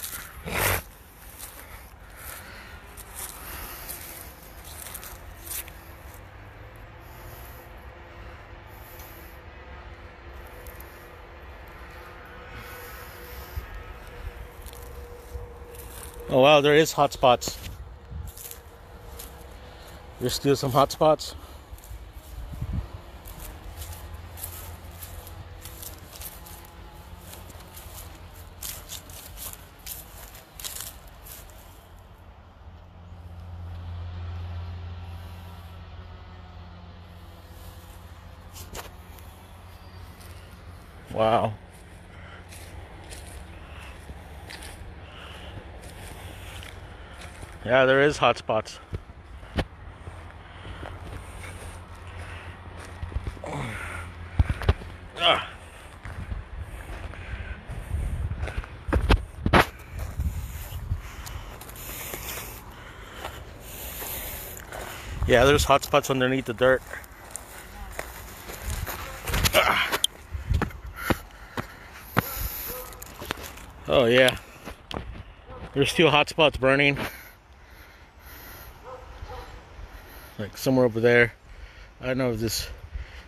Oh wow, there is hot spots. There's still some hot spots. Wow. Yeah, there is hot spots. Yeah, there's hot spots underneath the dirt. Oh yeah. There's still hot spots burning. Like somewhere over there. I don't know if this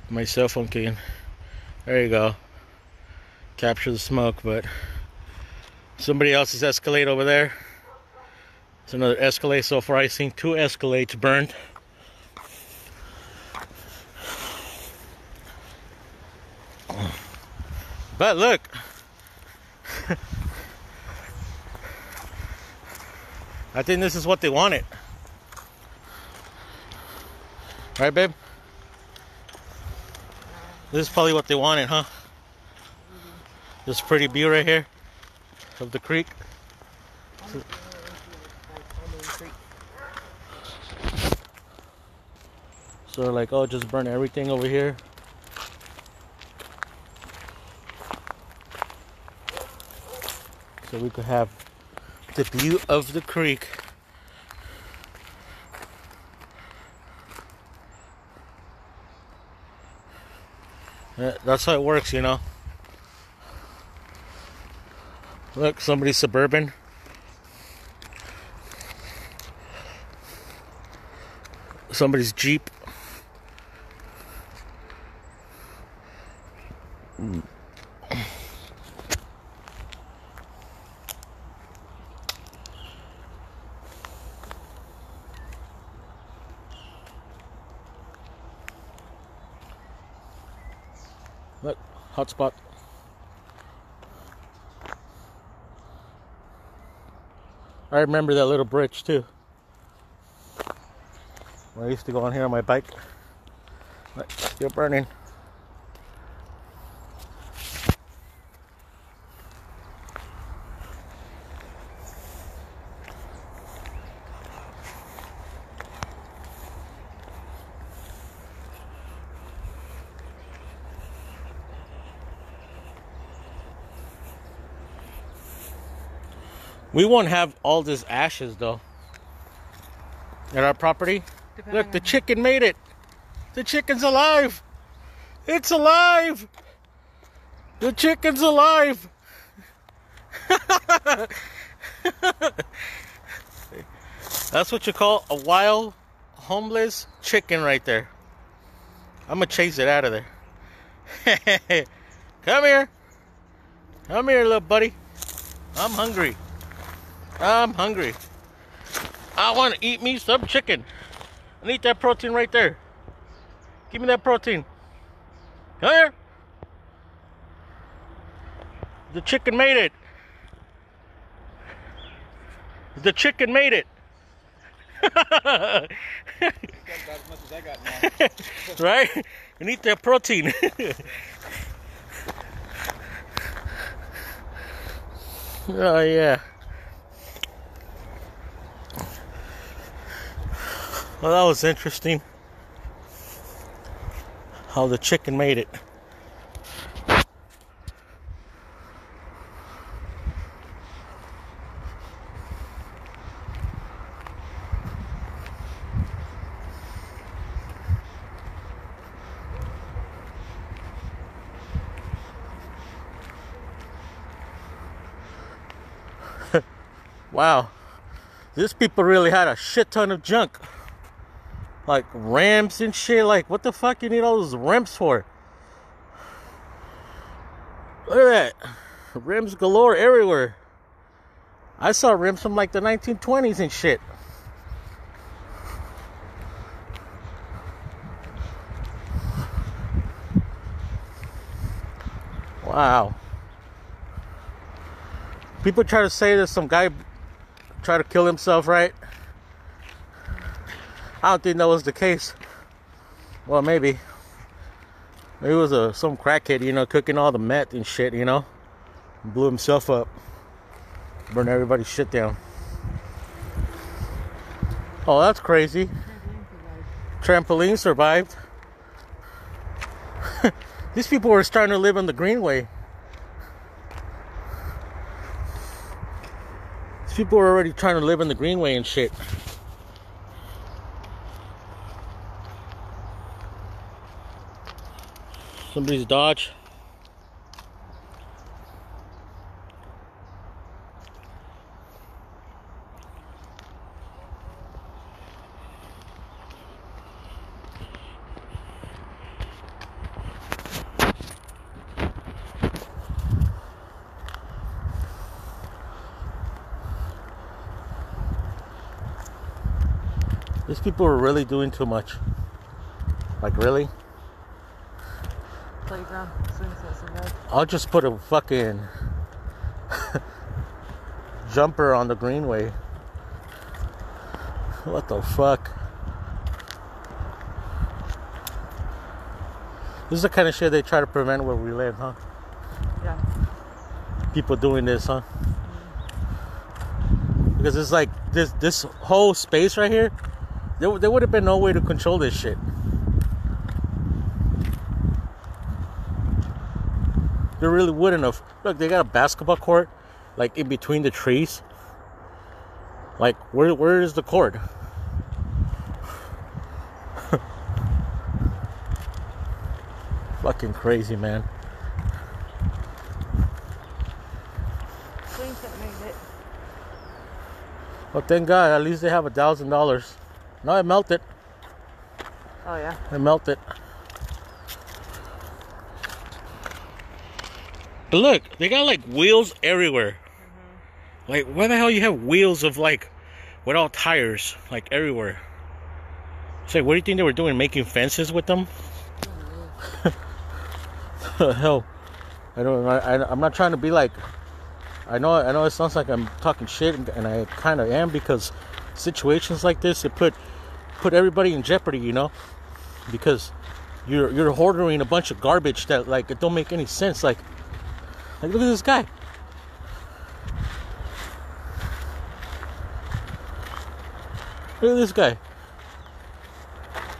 my cell phone can there you go. Capture the smoke, but somebody else's Escalade over there. It's another Escalade. So far I've seen two Escalades burned. But look. *laughs* I think this is what they wanted. Right, babe? This is probably what they wanted, huh? This pretty view right here of the creek. So like, oh, just burn everything over here. So we could have the view of the creek. That's how it works, you know. Look, somebody's suburban. Somebody's Jeep. Look, hotspot. I remember that little bridge too. I used to go on here on my bike. But still burning. We won't have all this ashes though. At our property. Look, the chicken made it. The chicken's alive. It's alive. The chicken's alive. *laughs* That's what you call a wild, homeless chicken right there. I'm gonna chase it out of there. *laughs* Come here. Come here, little buddy. I'm hungry. I'm hungry. I want to eat me some chicken. I need that protein right there. Give me that protein. Come here. The chicken made it. The chicken made it. *laughs* Right? You need that protein. *laughs* oh yeah. Well, that was interesting. How the chicken made it. *laughs* Wow. These people really had a shit ton of junk. Like ramps and shit. Like, what the fuck you need all those ramps for? Look at that. Rims galore everywhere. I saw rims from like the 1920s and shit. Wow. People try to say that some guy tried to kill himself, right? I don't think that was the case. Well, maybe. Maybe it was a some crackhead, you know, cooking all the meth and shit, you know. Blew himself up. Burned everybody's shit down. Oh, that's crazy. Trampoline survived. *laughs* These people were starting to live on the Greenway. These people were already trying to live in the Greenway and shit. Somebody's Dodge. These people are really doing too much. Like, really? Playground, swing set, some guys. I'll just put a fucking jumper on the greenway. What the fuck? This is the kind of shit they try to prevent where we live, huh? Yeah. People doing this, huh? Because it's like this this whole space right here, there, there would have been no way to control this shit. There really wouldn't have. Look, they got a basketball court, like in between the trees. Like, where where is the court? *laughs* Fucking crazy, man. Swing set made it. Well, thank God, at least they have a thousand dollars. No, it melted. Oh yeah. I melt it melted. But look, they got like wheels everywhere. Mm-hmm. Like, why the hell you have wheels of like without tires, like everywhere? Say, what do you think they were doing? Making fences with them? *laughs* the hell, I don't. I, I, I'm not trying to be like. I know. I know it sounds like I'm talking shit, and, and I kind of am because situations like this it put put everybody in jeopardy. You know, because you're you're hoarding a bunch of garbage that like it don't make any sense. Like, like look at this guy. Look at this guy.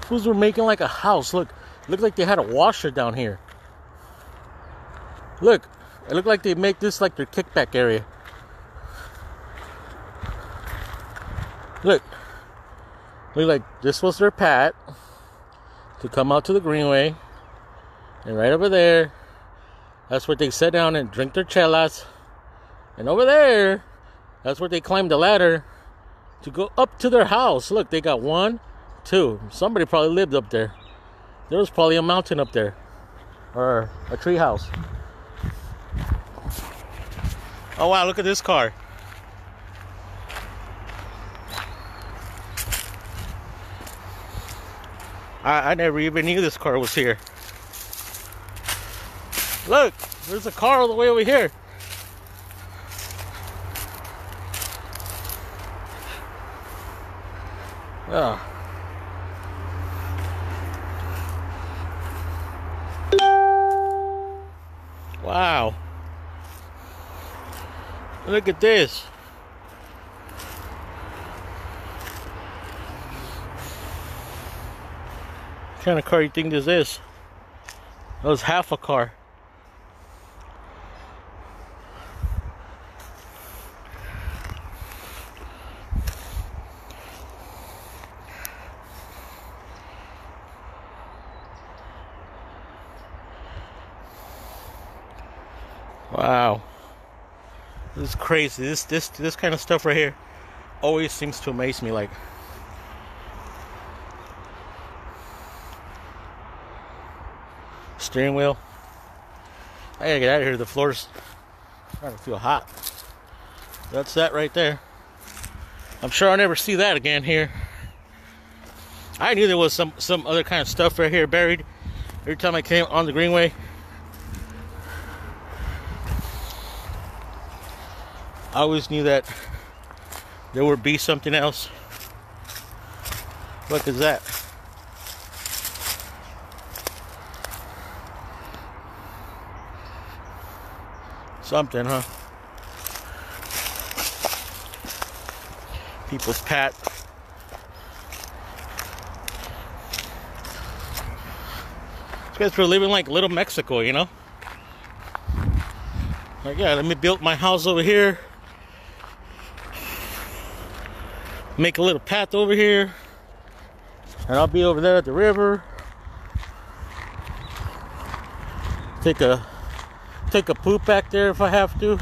Fools were making like a house. Look, looked like they had a washer down here. Look, it looked like they make this like their kickback area. Look, look like this was their pad to come out to the greenway, and right over there, that's where they sit down and drink their chelas, and over there, that's where they climb the ladder to go up to their house. Look, they got one, two. Somebody probably lived up there. There was probably a mountain up there, or a tree house. Oh wow, look at this car. I, I never even knew this car was here. Look, there's a car all the way over here. Oh. Wow. Look at this. What kind of car you think this is? That was half a car. Wow. This is crazy. This this this kind of stuff right here always seems to amaze me. Like, steering wheel. I gotta get out of here. The floor's starting to feel hot. That's that right there. I'm sure I'll never see that again here. I knew there was some some other kind of stuff right here buried. Every time I came on the greenway, I always knew that there would be something else. What is that? Something, huh? People's pat. These guys were living like little Mexico, you know? Like, yeah, let me build my house over here. Make a little path over here. And I'll be over there at the river. Take a take a poop back there if I have to.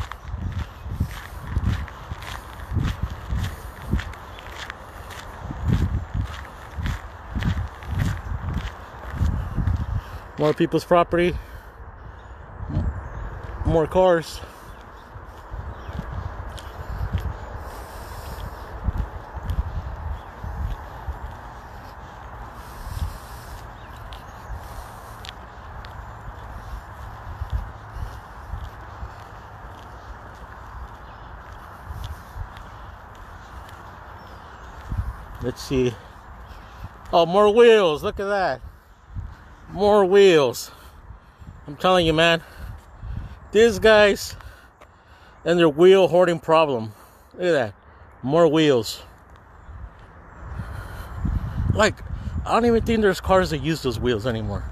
More people's property. More cars. See. Oh, more wheels. Look at that. More wheels. I'm telling you, man. These guys and their wheel hoarding problem. Look at that. More wheels. Like, I don't even think there's cars that use those wheels anymore.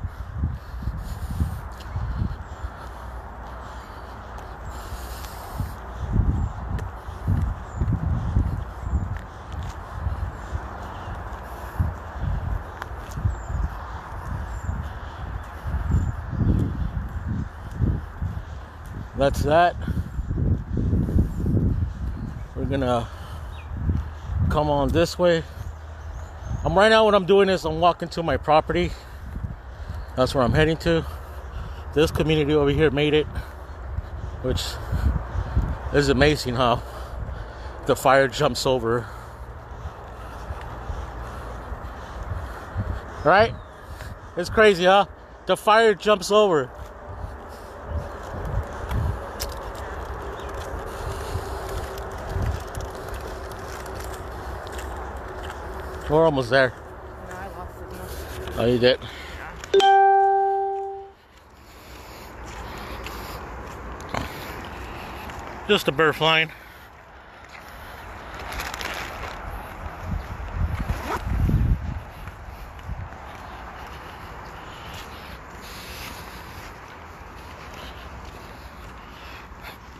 That's that. We're gonna come on this way. I'm right now what I'm doing is I'm walking to my property. That's where I'm heading to. This community over here made it, which is amazing how the fire jumps over. Right? It's crazy, huh? The fire jumps over. We're almost there. No, I lost signal. Oh, you did? Just a bird flying.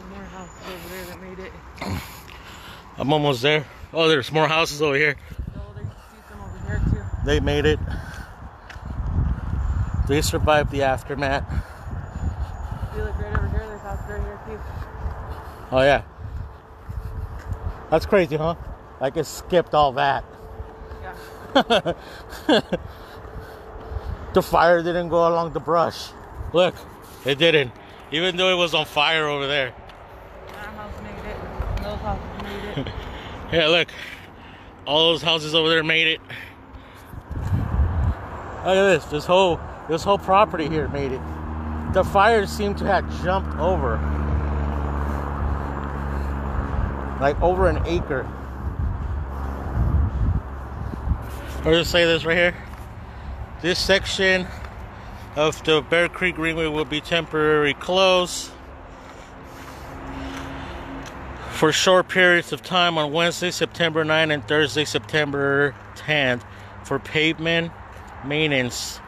More houses over there that made it. I'm almost there. Oh, there's more houses over here. Oh, there you see some over here too. They made it. They survived the aftermath. You look right over here. There's right here too. Oh, yeah. That's crazy, huh? Like it skipped all that. Yeah. *laughs* the fire didn't go along the brush. Look, it didn't. Even though it was on fire over there. That house made it. Those houses made it. *laughs* Yeah, look. All those houses over there made it. Look at this. This whole this whole property here made it. The fire seemed to have jumped over. Like over an acre. I'll just say this right here. This section of the Bear Creek Greenway will be temporarily closed for short periods of time on Wednesday, September 9 and Thursday, September 10th for pavement maintenance.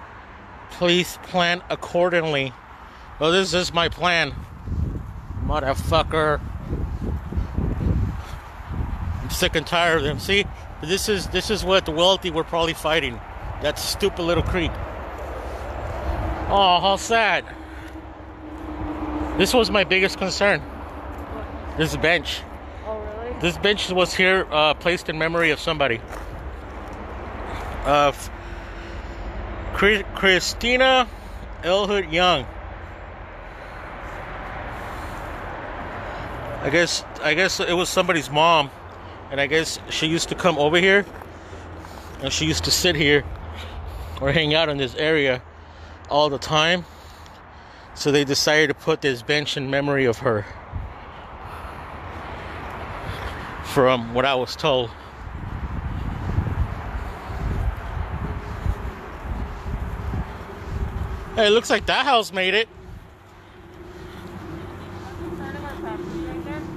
Please plan accordingly. Well, this is my plan. Motherfucker. I'm sick and tired of them. See, this is this is what the wealthy were probably fighting. That stupid little creek. Oh, how sad. This was my biggest concern. This bench. Oh, really? This bench was here uh, placed in memory of somebody. Chris- Christina Elhood Young. I guess I guess it was somebody's mom, and I guess she used to come over here, and she used to sit here or hang out in this area all the time. So they decided to put this bench in memory of her. From what I was told. Hey, it looks like that house made it.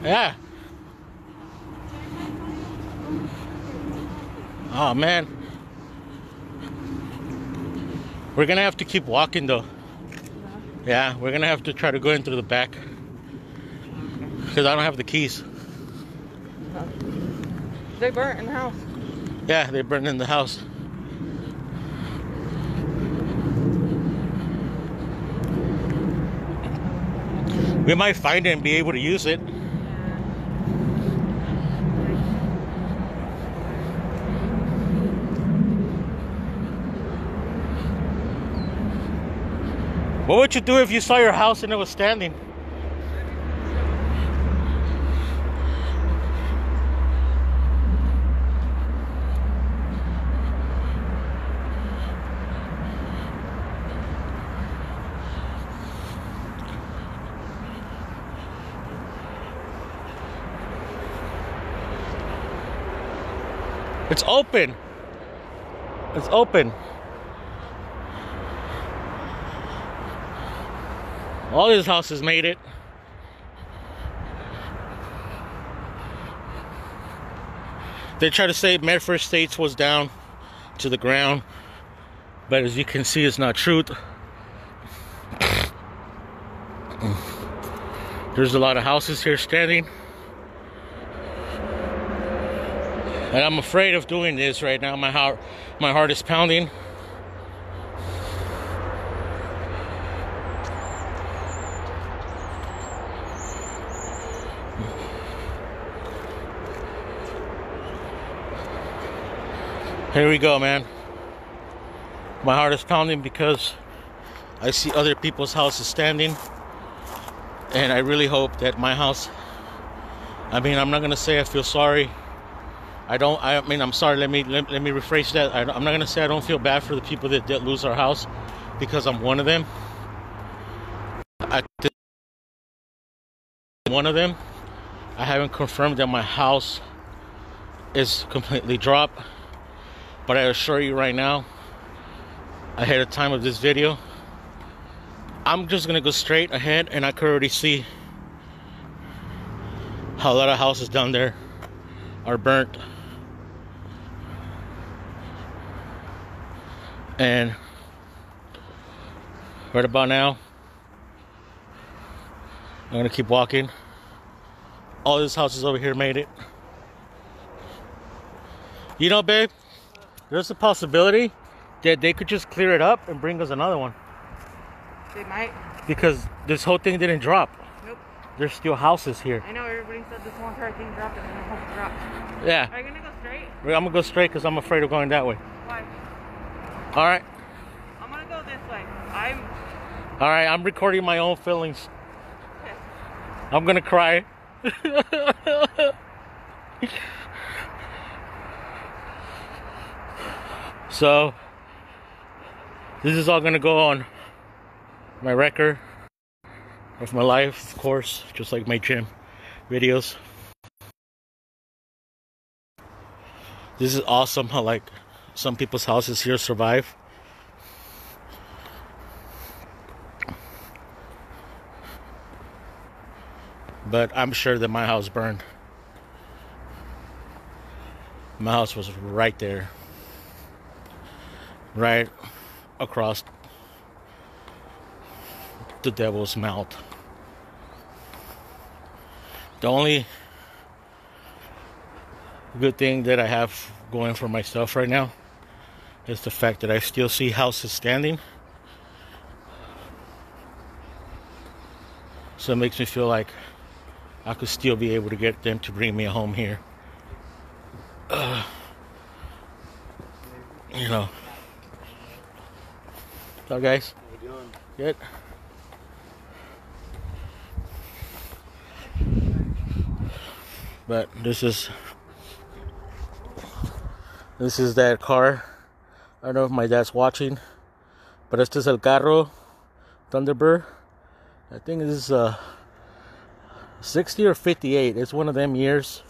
Yeah. Oh man. We're gonna have to keep walking though. Yeah, we're gonna have to try to go in through the back. Because I don't have the keys. They burnt in the house. Yeah, they burned in the house. We might find it and be able to use it. What would you do if you saw your house and it was standing? It's open. It's open. All these houses made it. They try to say Medford Estates was down to the ground, but as you can see, it's not truth. There's a lot of houses here standing. And I'm afraid of doing this right now. My heart, my heart is pounding. Here we go, man. My heart is pounding because I see other people's houses standing. And I really hope that my house, I mean, I'm not going to say I feel sorry. I don't, I mean, I'm sorry, let me, let, let me rephrase that. I, am not going to say I don't feel bad for the people that, that lose our house because I'm one of them. I, one of them. I haven't confirmed that my house is completely dropped. But I assure you right now, ahead of time of this video, I'm just gonna go straight ahead and I could already see how a lot of houses down there are burnt. And right about now, I'm gonna keep walking. All these houses over here made it. You know, babe, there's a possibility that they could just clear it up and bring us another one They might. because this whole thing didn't drop. Nope. There's still houses here. I know everybody said this one entire thing dropped and then hope it dropped. Yeah, Are you gonna go straight? I'm gonna go straight because I'm afraid of going that way. Why? All right, I'm gonna go this way. I'm all right. I'm recording my own feelings. I'm gonna cry. so, this is all gonna go on my record of my life, of course, just like my gym videos. This is awesome how like some people's houses here survive. But I'm sure that my house burned. My house was right there. Right across the devil's mouth. The only good thing that I have going for myself right now is the fact that I still see houses standing. So it makes me feel like I could still be able to get them to bring me home here. Uh, you know. Up, guys? How you doing? Good. But this is this is that car. I don't know if my dad's watching, but este es el carro Thunderbird. I think this is uh 60 or 58. It's one of them years.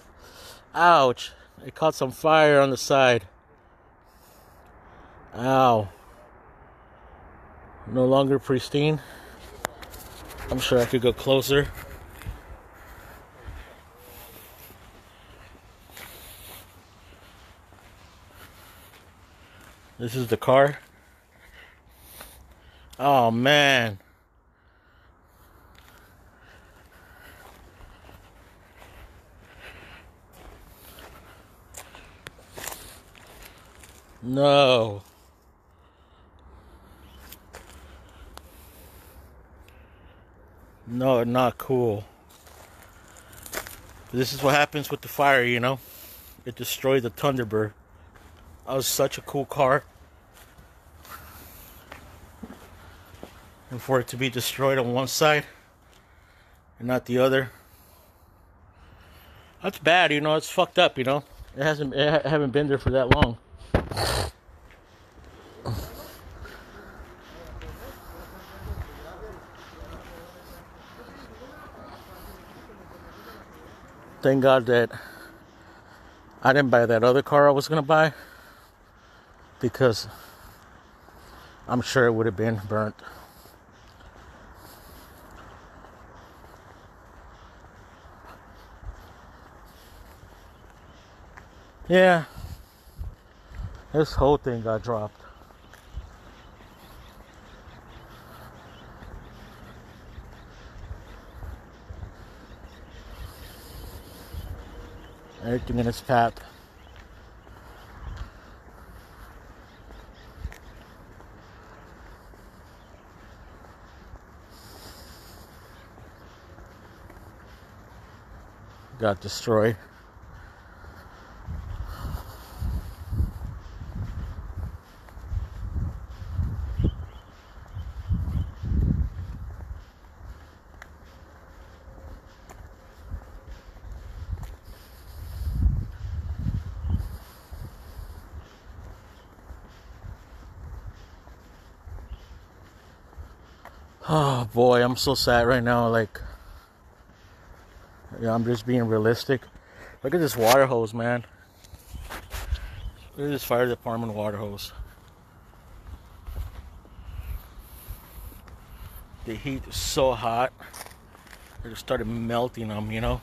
Ouch! It caught some fire on the side. Ow. No longer pristine. I'm sure I could go closer. This is the car. Oh man. No. No, not cool. This is what happens with the fire, you know? It destroyed the Thunderbird. That was such a cool car. And for it to be destroyed on one side and not the other. That's bad, you know, it's fucked up, you know. It hasn't it haven't been there for that long. Thank God that I didn't buy that other car I was gonna buy because I'm sure it would have been burnt. Yeah, this whole thing got dropped. Everything in its path. Got destroyed. Oh boy, I'm so sad right now. Like, yeah, I'm just being realistic. Look at this water hose, man. Look at this fire department water hose. The heat is so hot. It just started melting them, you know.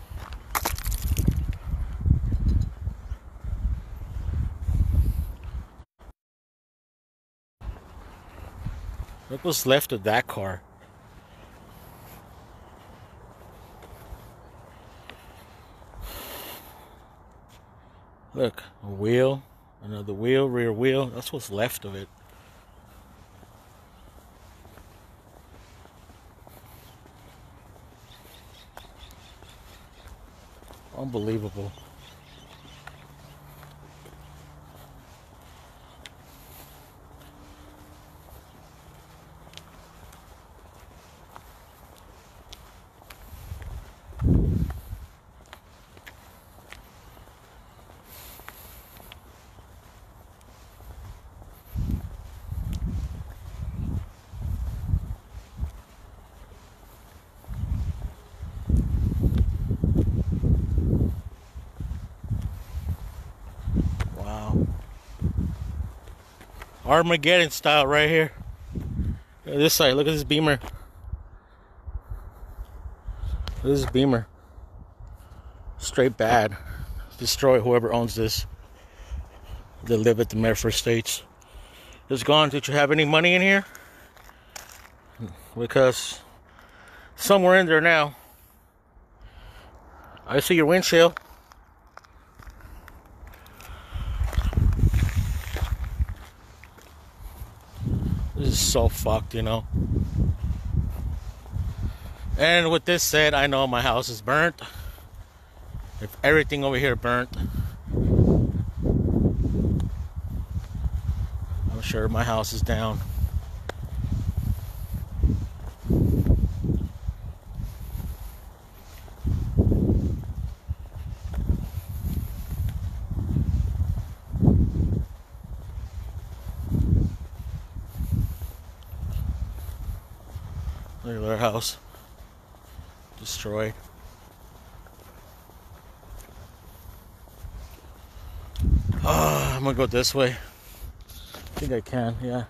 Look what's left of that car. Look, a wheel, another wheel, rear wheel. That's what's left of it. Unbelievable. Wow. Armageddon style right here. This side, look at this beamer. This beamer. Straight bad. Destroy whoever owns this. They live at the Medford Estates. It's gone. Did you have any money in here? Because somewhere in there now. I see your windshield. Is so fucked, you know. And with this said, I know my house is burnt. If everything over here burnt, I'm sure my house is down. Look at their house. Destroyed. Ah, I'm gonna go this way. I think I can, yeah.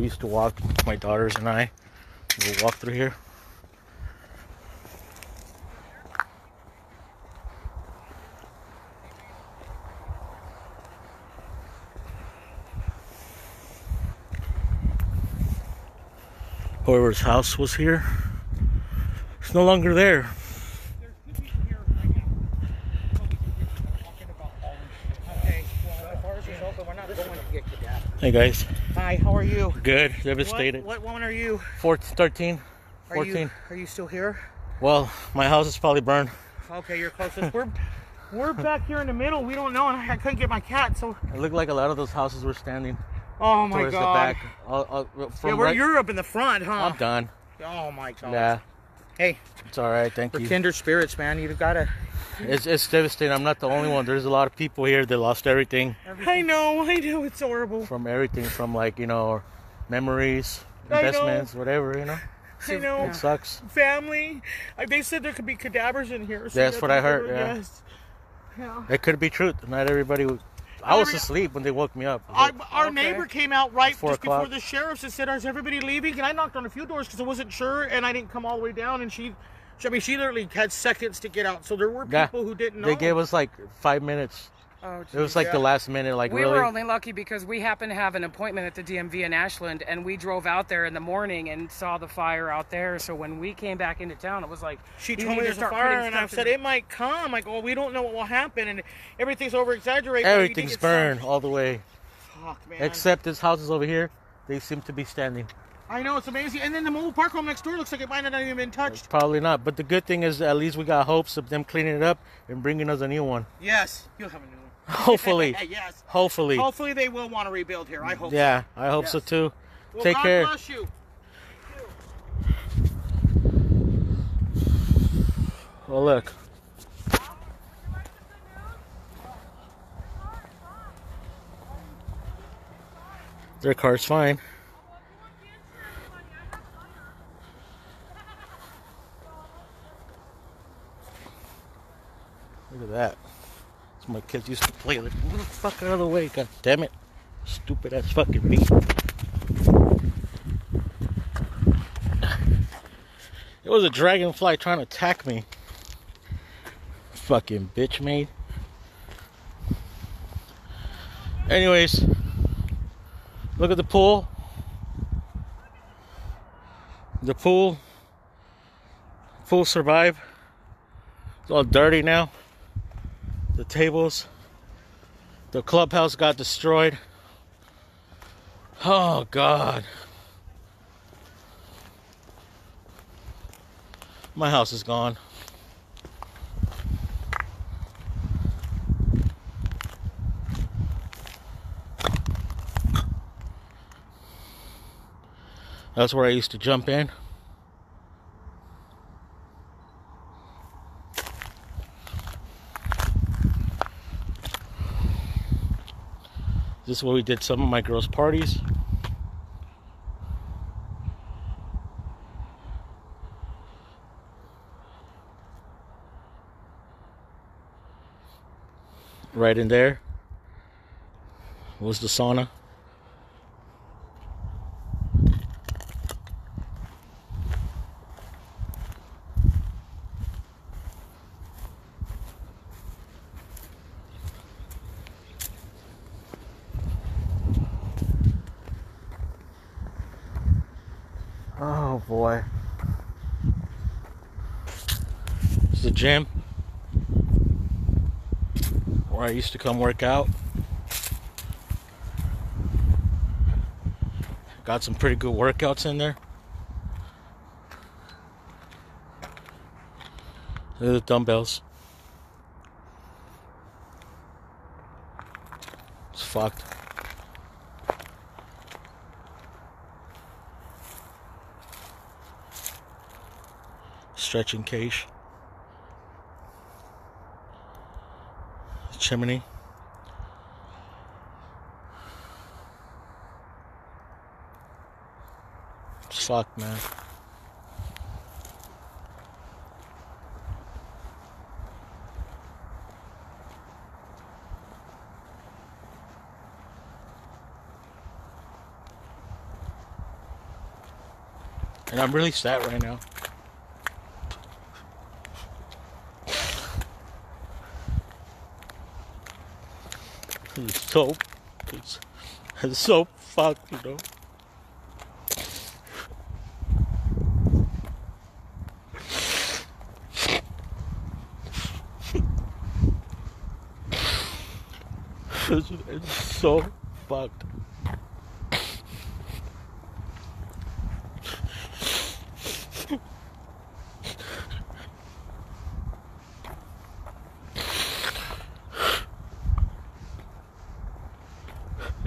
We used to walk, my daughters and I, would walk through here. Whoever's house was here, it's no longer there. Hey guys, Hi, how are you? good, devastated. What, what one are you? 14, 13, Are 14. you are you still here? Well, my house is probably burned. Okay, you're closest. *laughs* we're we're back here in the middle. We don't know, and I, couldn't get my cat. So, It looked like a lot of those houses were standing oh my towards god. the back. I'll- I'll- Yeah, we're, right- you're up in the front, huh? I'm done. Oh my god. Yeah, Hey, it's all right. Thank we're you. kindred spirits, man. You've gotta. It's, it's devastating. I'm not the only one. There's a lot of people here that lost everything I know, I know, it's horrible. from everything from like you know memories, investments, whatever. You know, I know. it sucks. Family. Uh, They said there could be cadavers in here. so That's what I heard, yeah. Yes. Yeah. It could be truth. Not everybody. Was, I was asleep when they woke me up. I, our Okay. neighbor came out right Four just before the sheriffs and said, "Is everybody leaving?" And I knocked on a few doors because I wasn't sure, and I didn't come all the way down. And she, I mean, she literally had seconds to get out. So there were Yeah. people who didn't know. They gave us like five minutes. Oh, It was like the last minute. Like we really. were only lucky because we happened to have an appointment at the DMV in Ashland, and we drove out there in the morning and saw the fire out there. So when we came back into town, it was like She told need me to there's a start fire, and I said it might come. Like, oh, we don't know what will happen, and everything's over exaggerated. Everything's burned all the way, Fuck, man. except this houses over here. They seem to be standing. I know it's amazing. And then the mobile park home next door looks like it might not have even been touched. Probably not. But the good thing is, at least we got hopes of them cleaning it up and bringing us a new one. Yes, you'll have a new one. *laughs* *laughs* Hopefully. yes. Hopefully. Hopefully they will want to rebuild here. I hope. so. Yeah, I hope so too. Well, Take God care. bless you. Oh look. Their car's fine. Look at that. That's what my kids used to play. Like, move the fuck out of the way, god damn it. Stupid ass fucking me. It was a dragonfly trying to attack me. Fucking bitch made. Anyways, look at the pool. The pool. Pool survive. It's all dirty now. Tables. The clubhouse got destroyed. Oh God. My house is gone. That's where I used to jump in. Is where we did some of my girls' parties. Right in there was the sauna. Gym where I used to come work out. Got some pretty good workouts in there. At the dumbbells. It's fucked. Stretching cage. Chimney. Fucked, man. And I'm really sad right now. It's so, it's, it's so fucked, you know. It's, *laughs* it's so fucked.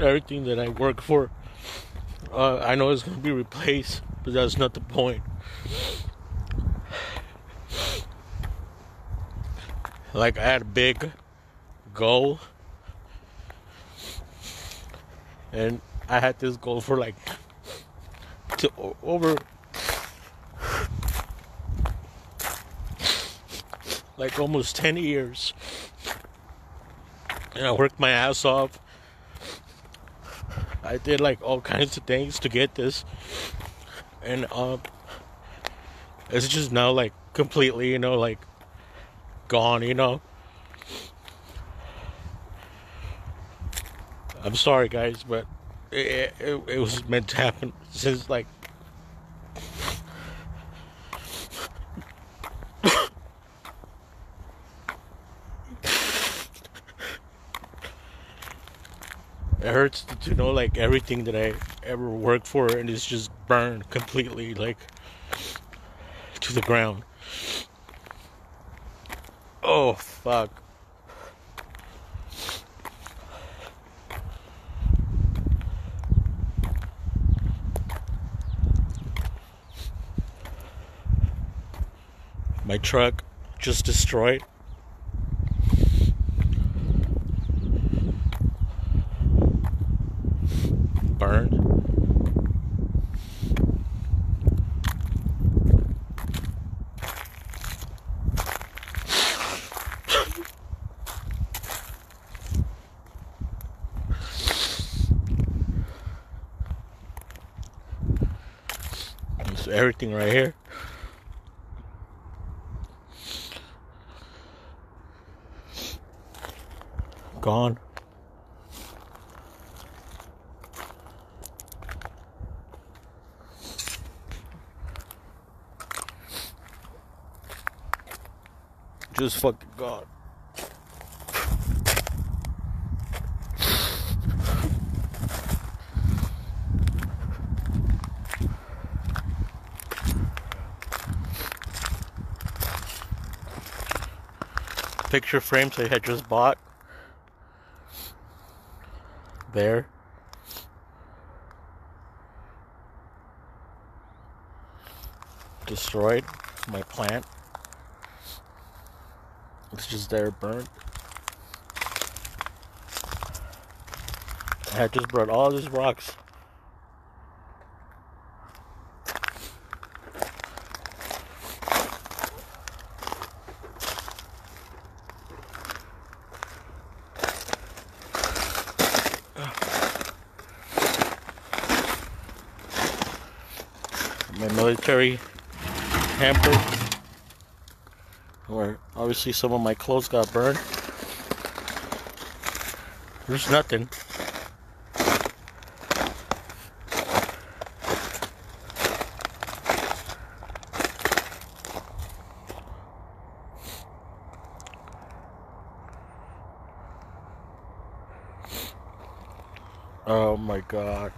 Everything that I work for, uh, I know it's going to be replaced, but that's not the point. Like, I had a big goal, and I had this goal for like to over like almost 10 years. And I worked my ass off. I did like all kinds of things to get this. And um it's just now like completely, you know, like gone, you know. I'm sorry guys, but it, it, it was meant to happen since like it to know like everything that I ever worked for and it's just burned completely like to the ground. Oh fuck. My truck just destroyed. Burned. It's everything right here. Gone. Gone. Picture frames I had just bought. There. Destroyed my plant. It's just there burnt. I just brought all these rocks. My military hamper obviously some of my clothes got burned. There's nothing. Oh my god.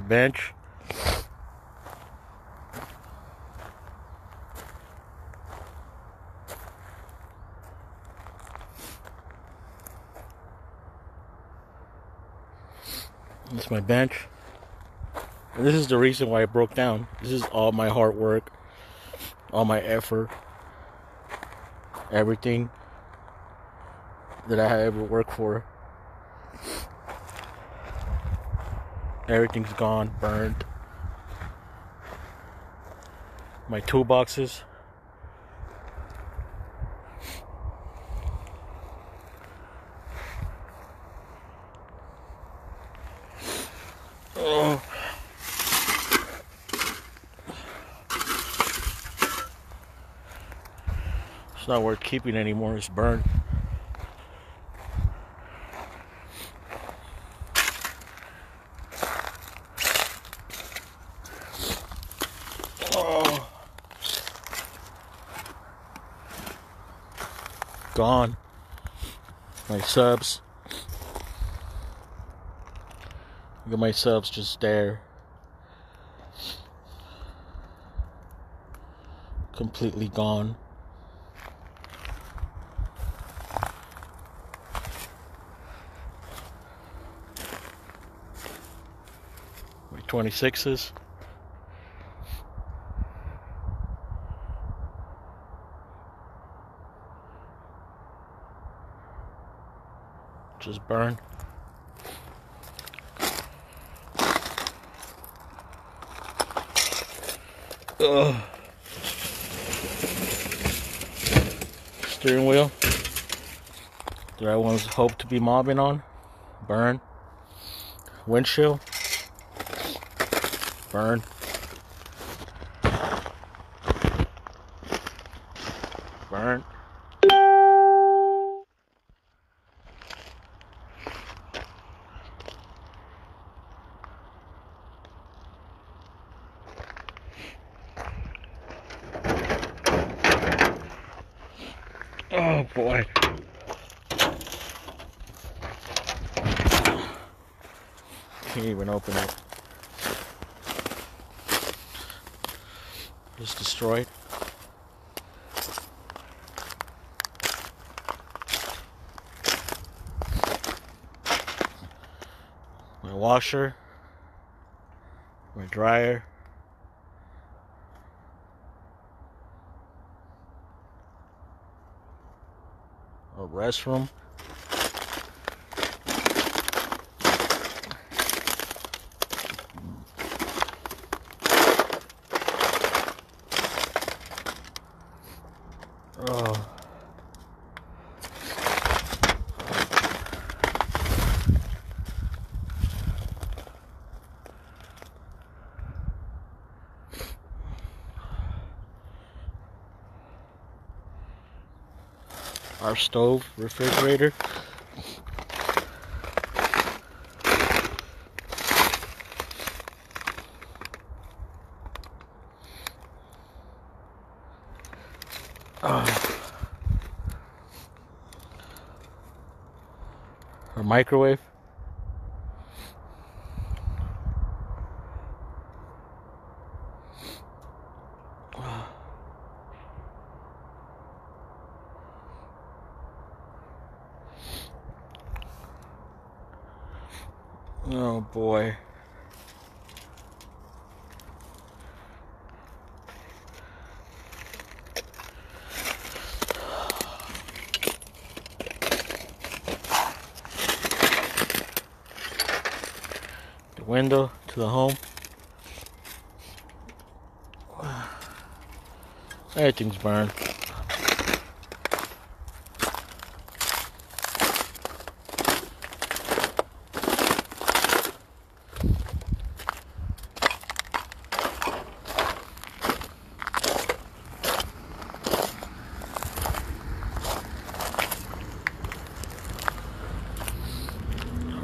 My bench. This is my bench. And this is the reason why I broke down. This is all my hard work, all my effort, everything that I ever worked for. Everything's gone, burned. My toolboxes. It's not worth keeping anymore. It's burned. Gone. My subs. Look at my subs just there. Completely gone. My 26s. Just burn. Ugh. Steering wheel that I once hoped to be mobbing on. Burn. Windshield. Burn. Burn. Oh boy. Can't even open it. It's destroyed. My washer. My dryer. a restroom. Oh. Our stove, refrigerator. Ah. Our microwave. Oh boy. The window to the home. Everything's burned.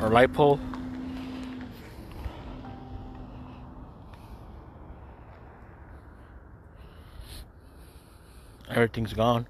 Our light pole. Everything's gone.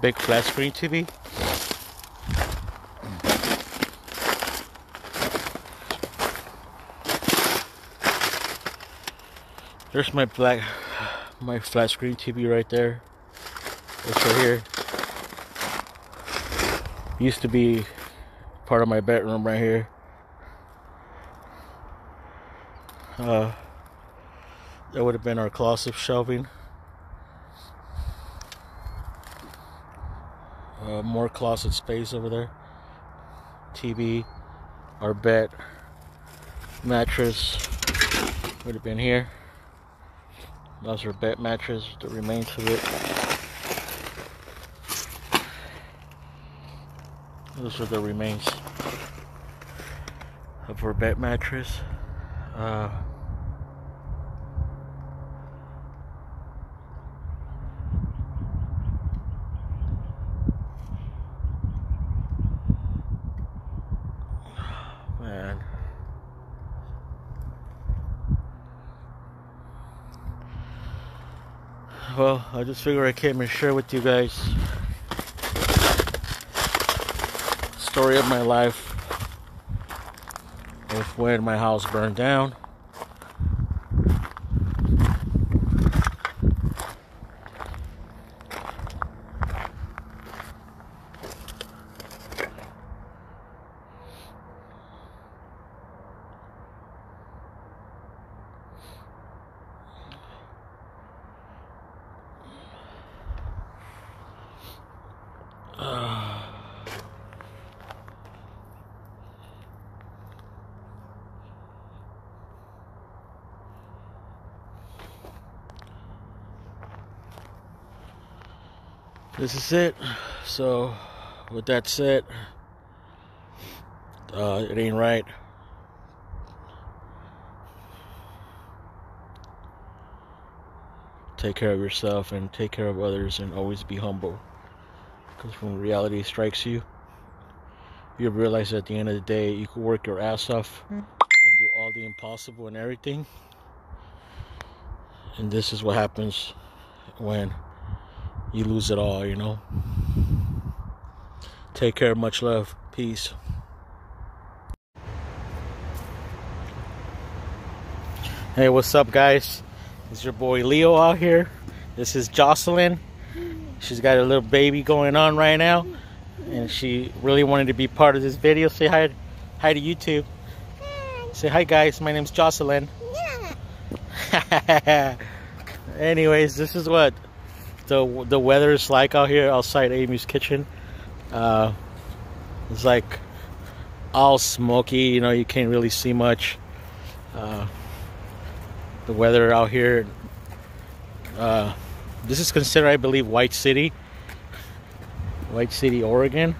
big flat screen TV. There's my black, my flat screen TV right there. It's right here. Used to be part of my bedroom right here. Uh, that would have been our closet shelving. Uh, more closet space over there. TV, our bed, mattress would have been here. That's our bed mattress, the remains of it. Those are the remains of our bed mattress. Uh, man. Well, I just figured I came and share with you guys story of my life of when my house burned down. This is it. So, with that said, uh, it ain't right. Take care of yourself and take care of others, and always be humble. Because when reality strikes you, you realize at the end of the day, you can work your ass off and do all the impossible and everything. And this is what happens when you lose it all, you know. Take care, much love, peace. Hey, what's up, guys? It's your boy Leo out here. This is Jocelyn. She's got a little baby going on right now, and she really wanted to be part of this video. Say hi, hi to YouTube. Say hi, guys. My name's Jocelyn. *laughs* Anyways, this is what the the weather is like out here outside Amy's kitchen. Uh, it's like all smoky. You know, you can't really see much. Uh, the weather out here. Uh, this is considered, I believe, White City, White City, Oregon,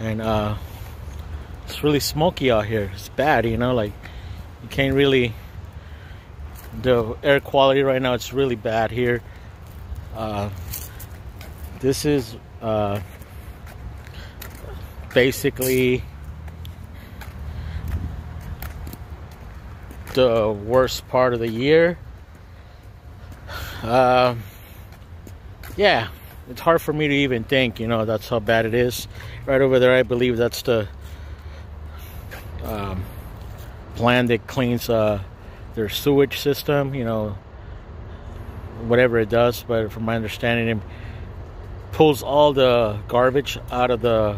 and uh, it's really smoky out here. It's bad, you know, like you can't really. The air quality right now, it's really bad here. Uh, this is uh, basically the worst part of the year. Uh, yeah, it's hard for me to even think, you know, that's how bad it is. Right over there, I believe that's the um, plant that cleans uh, their sewage system, you know, whatever it does. But from my understanding, it pulls all the garbage out of the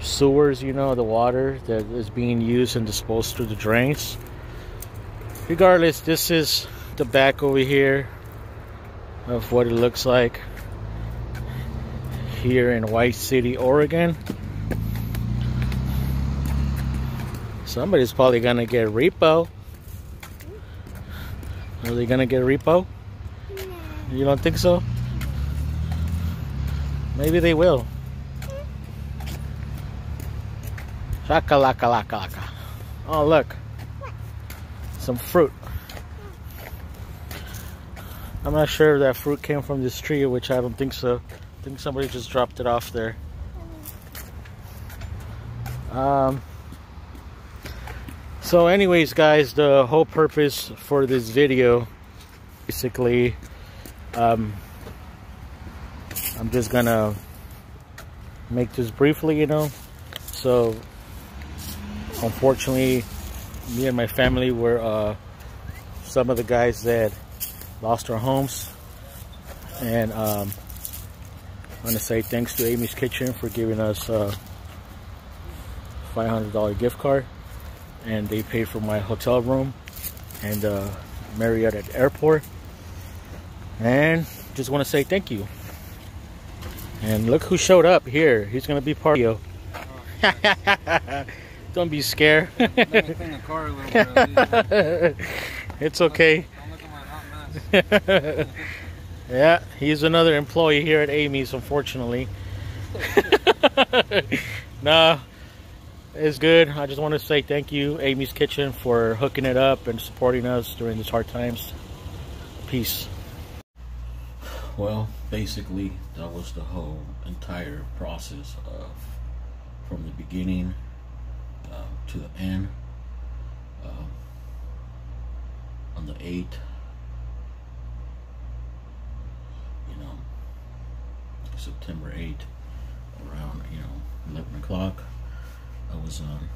sewers, you know, the water that is being used and disposed through the drains. Regardless, this is the back over here of what it looks like here in White City, Oregon. Somebody's probably gonna get repo. Are they gonna get repo? No. You don't think so? Maybe they will. Laka laka laka laka. Oh look. Some fruit. I'm not sure if that fruit came from this tree, which I don't think so. I think somebody just dropped it off there. Um, so anyways, guys, the whole purpose for this video, basically, um, I'm just gonna make this briefly, you know. So, unfortunately, me and my family were uh, some of the guys that lost our homes, and um, I want to say thanks to Amy's Kitchen for giving us a $500 gift card, and they paid for my hotel room and uh, Marriott at the airport. And just want to say thank you. And look who showed up here. He's gonna be part of you. *laughs* Don't be scared. *laughs* it's okay. *laughs* yeah, he's another employee here at Amy's, unfortunately. nah, it's good. I just want to say thank you, Amy's Kitchen, for hooking it up and supporting us during these hard times. Peace. Well, basically, that was the whole entire process of from the beginning uh, to the end. Uh, on the 8th, you know, September 8th, around, you know, 11 o'clock, I was on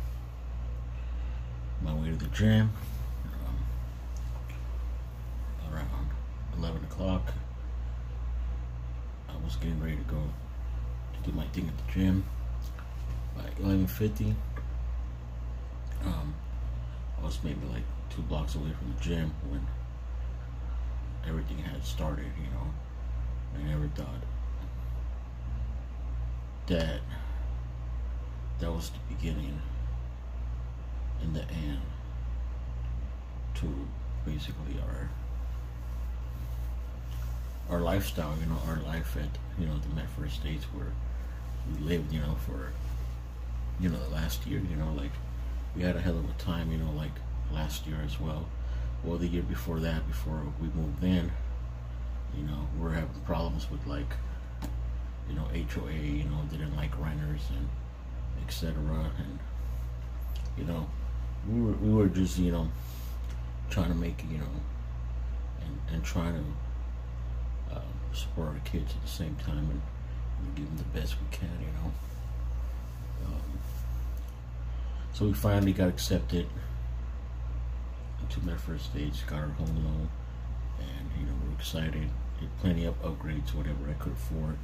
my way to the gym. Um, around 11 o'clock, I was getting ready to go to do my thing at the gym. By 11:50, um, I was maybe like two blocks away from the gym when everything had started. You know, I never thought that that was the beginning and the end to basically our our lifestyle, you know, our life at, you know, the Medford Estates where we lived, you know, for, you know, the last year, you know, like, we had a hell of a time, you know, like, last year as well. Well, the year before that, before we moved in, you know, we are having problems with, like, you know, HOA, you know, didn't like renters and etc. And, you know, we were, we were just, you know, trying to make, you know, and, and trying to, support our kids at the same time and, and give them the best we can, you know. Um, so we finally got accepted into Medford Estates, got our home loan, and you know we're excited. Did plenty of upgrades, whatever I could afford,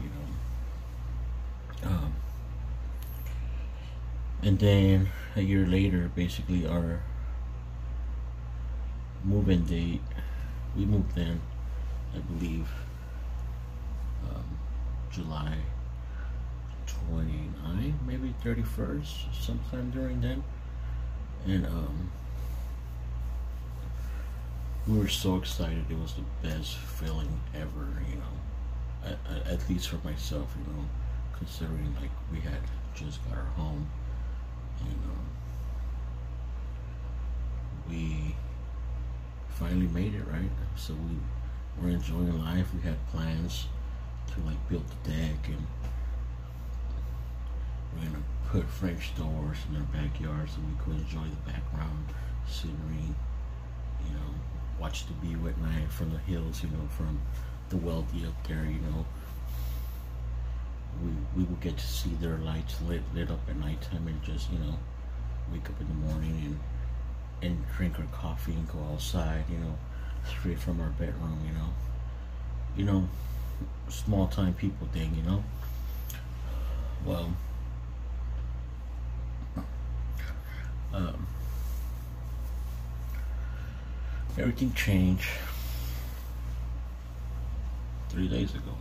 you know. Um, and then a year later, basically our move-in date, we moved in I believe, um, July 29, maybe 31st, sometime during then. And um, we were so excited. It was the best feeling ever, you know, at, at least for myself, you know, considering like we had just got our home and um, we finally made it, right? So we we're enjoying life. We had plans to like build the deck and we're gonna put French doors in our backyard so we could enjoy the background scenery. You know, watch the view at night from the hills. You know, from the wealthy up there. You know, we we will get to see their lights lit lit up at nighttime and just you know wake up in the morning and and drink our coffee and go outside. You know straight from our bedroom, you know. You know, small time people thing, you know. Well, um, everything changed three days ago.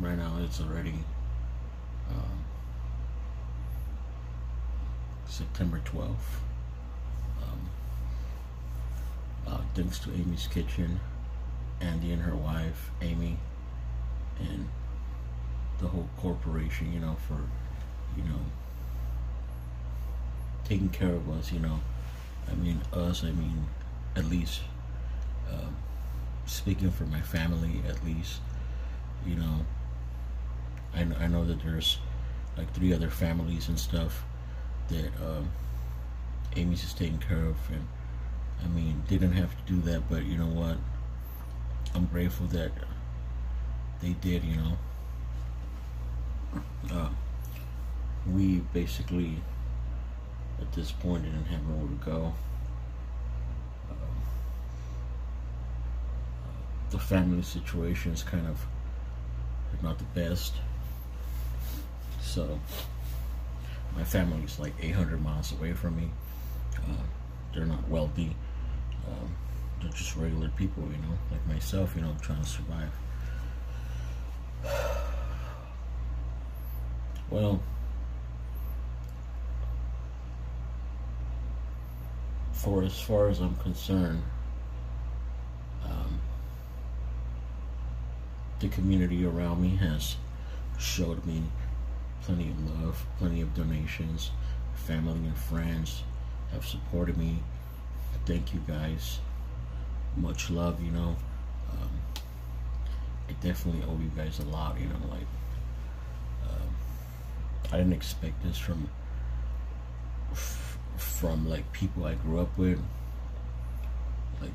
Right now, it's already um, September 12th. uh, thanks to Amy's Kitchen, Andy and her wife, Amy, and the whole corporation, you know, for, you know, taking care of us, you know. I mean, us, I mean, at least, uh, speaking for my family, at least, you know, I, I know that there's like three other families and stuff that um, Amy's is taking care of, and I mean, didn't have to do that, but you know what? I'm grateful that they did, you know. Uh, we basically, at this point, didn't have nowhere to go. Um, the family situation is kind of not the best. So, my family is like 800 miles away from me. Uh, they're not wealthy. Um, they're just regular people, you know, like myself, you know, trying to survive. *sighs* Well, for as far as I'm concerned, um, the community around me has showed me plenty of love, plenty of donations. Family and friends have supported me. Thank you guys. Much love, you know. Um, I definitely owe you guys a lot, you know, like um, I didn't expect this from from like people I grew up with like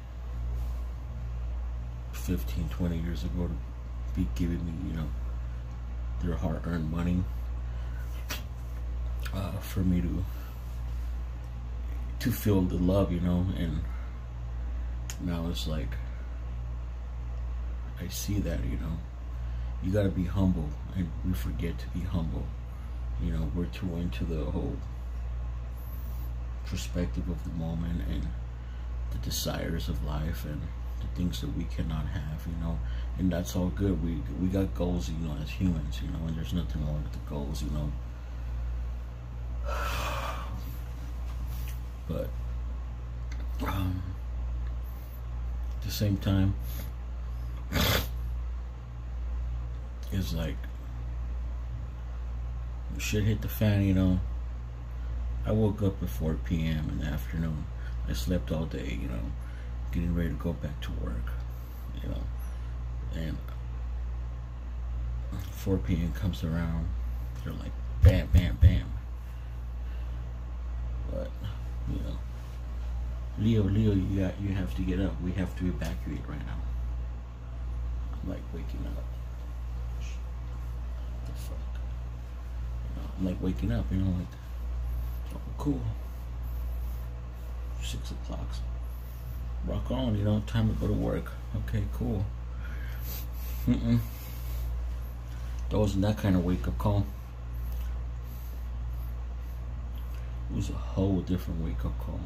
15 20 years ago to be giving me, you know, their hard-earned money uh, for me to to feel the love, you know, and now it's like I see that, you know. You gotta be humble and we forget to be humble. You know, we're too into the whole perspective of the moment and the desires of life and the things that we cannot have, you know. And that's all good. We we got goals, you know, as humans, you know, and there's nothing wrong with the goals, you know. But um, at the same time, it's like shit hit the fan, you know. I woke up at 4 p.m. in the afternoon. I slept all day, you know, getting ready to go back to work, you know. And 4 p.m. comes around, they're like, bam, bam, bam. But, you know, Leo, Leo, you got, you have to get up. We have to evacuate right now. I'm like waking up. The fuck? You know, I'm like waking up, you know, like, oh, cool. Six o'clock. Rock on, you know, time to go to work. Okay, cool. Mm-mm. That wasn't that kind of wake up call. It was a whole different wake up call.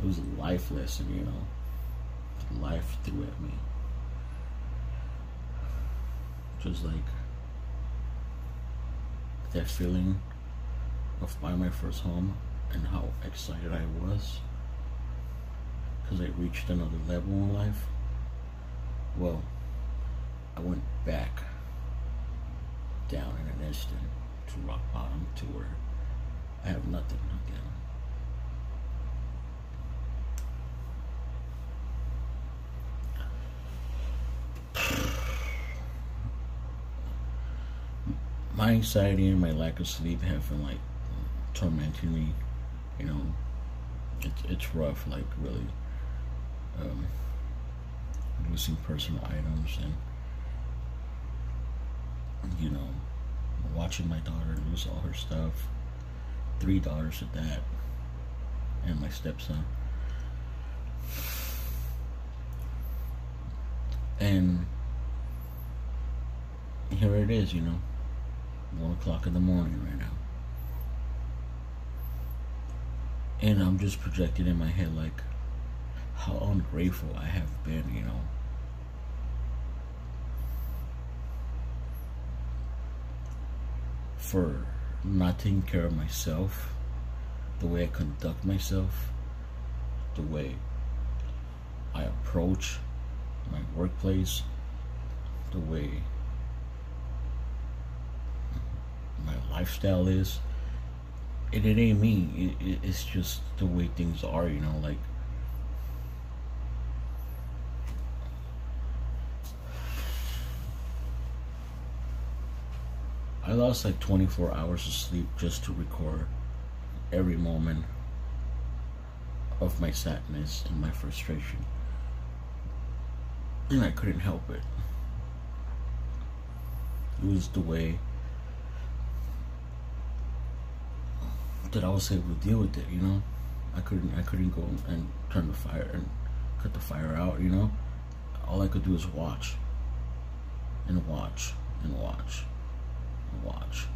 It was a life lesson, you know. Life threw at me. Just like that feeling of buying my first home and how excited I was because I reached another level in life. Well, I went back down in an instant to rock bottom to where I have nothing again. my anxiety and my lack of sleep have been like tormenting me. You know, it's it's rough. Like really, um, losing personal items and you know, watching my daughter lose all her stuff. Three daughters at that, and my stepson. And here it is, you know one o'clock in the morning right now. And I'm just projecting in my head like how ungrateful I have been, you know. For not taking care of myself, the way I conduct myself, the way I approach my workplace, the way my lifestyle is. And it ain't me. It, it, it's just the way things are, you know. Like, lost like 24 hours of sleep just to record every moment of my sadness and my frustration. and I couldn't help it. It was the way that I was able to deal with it, you know. I couldn't I couldn't go and turn the fire and cut the fire out, you know. All I could do is watch and watch and watch watch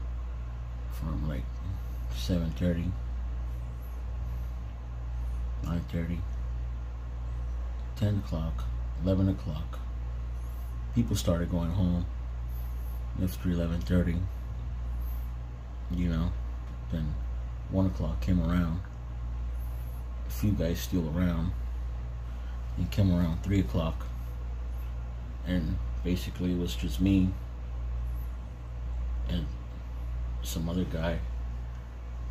from like 7.30 9.30 10 o'clock 11 o'clock. People started going home after 11.30 you know then 1 o'clock came around. A few guys still around. It came around 3 o'clock. And basically it was just me and some other guy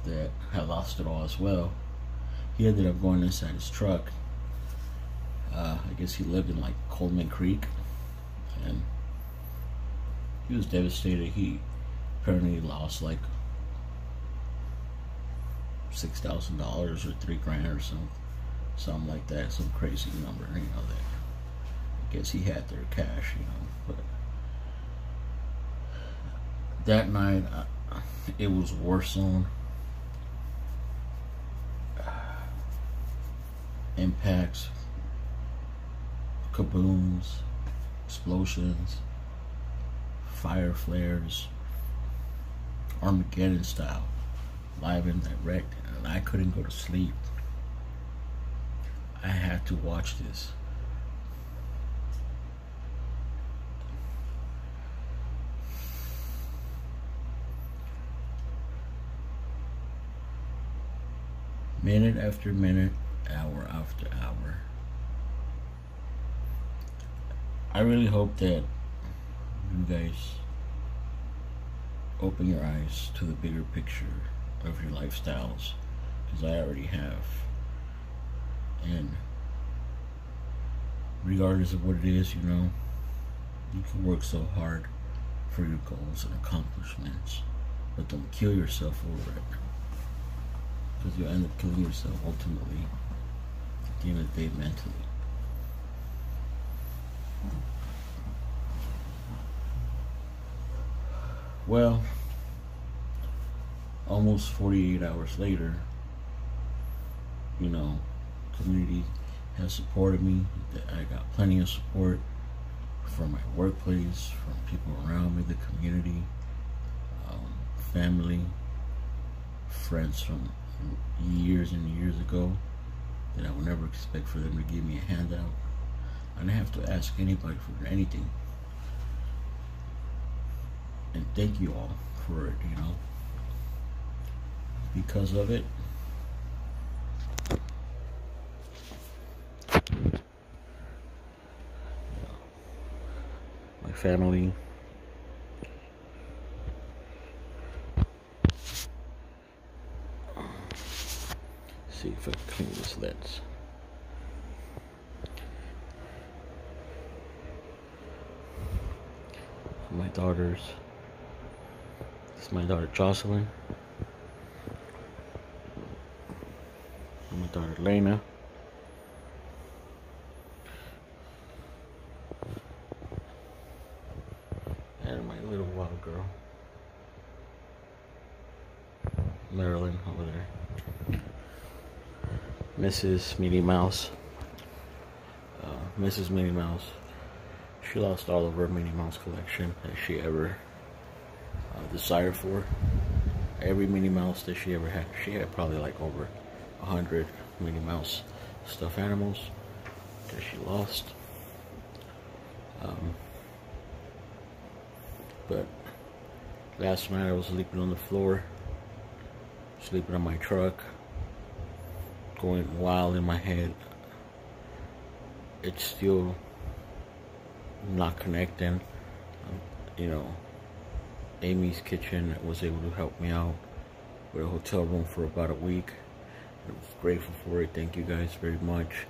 that had lost it all as well. He ended up going inside his truck. Uh, I guess he lived in like Coleman Creek, and he was devastated. He apparently lost like six thousand dollars or three grand or some something like that, some crazy number. You know that. I guess he had their cash, you know, but that night uh, it was war zone impacts kabooms explosions fire flares armageddon style live and direct and i couldn't go to sleep. I had to watch this minute after minute, hour after hour. I really hope that you guys open your eyes to the bigger picture of your lifestyles, because I already have. And regardless of what it is, you know, you can work so hard for your goals and accomplishments, but don't kill yourself over it because you end up killing yourself ultimately at the end of the day mentally. Well, almost 48 hours later, you know, community has supported me. I got plenty of support from my workplace, from people around me, the community, um, family, friends from years and years ago that I would never expect for them to give me a handout. I didn't have to ask anybody for anything. And thank you all for it, you know. Because of it, my family see if I can clean this lens. My daughters. This is my daughter Jocelyn. My daughter Lena. And my little wild girl. Marilyn over there. Mrs. Minnie Mouse. Uh, Mrs. Minnie Mouse. She lost all of her Minnie Mouse collection that she ever uh, desired for. Every Minnie Mouse that she ever had. She had probably like over a hundred Minnie Mouse stuffed animals that she lost. Um, but last night I was sleeping on the floor, sleeping on my truck going wild in my head. It's still not connecting. Um, you know, Amy's Kitchen was able to help me out with a hotel room for about a week. I was grateful for it. Thank you guys very much.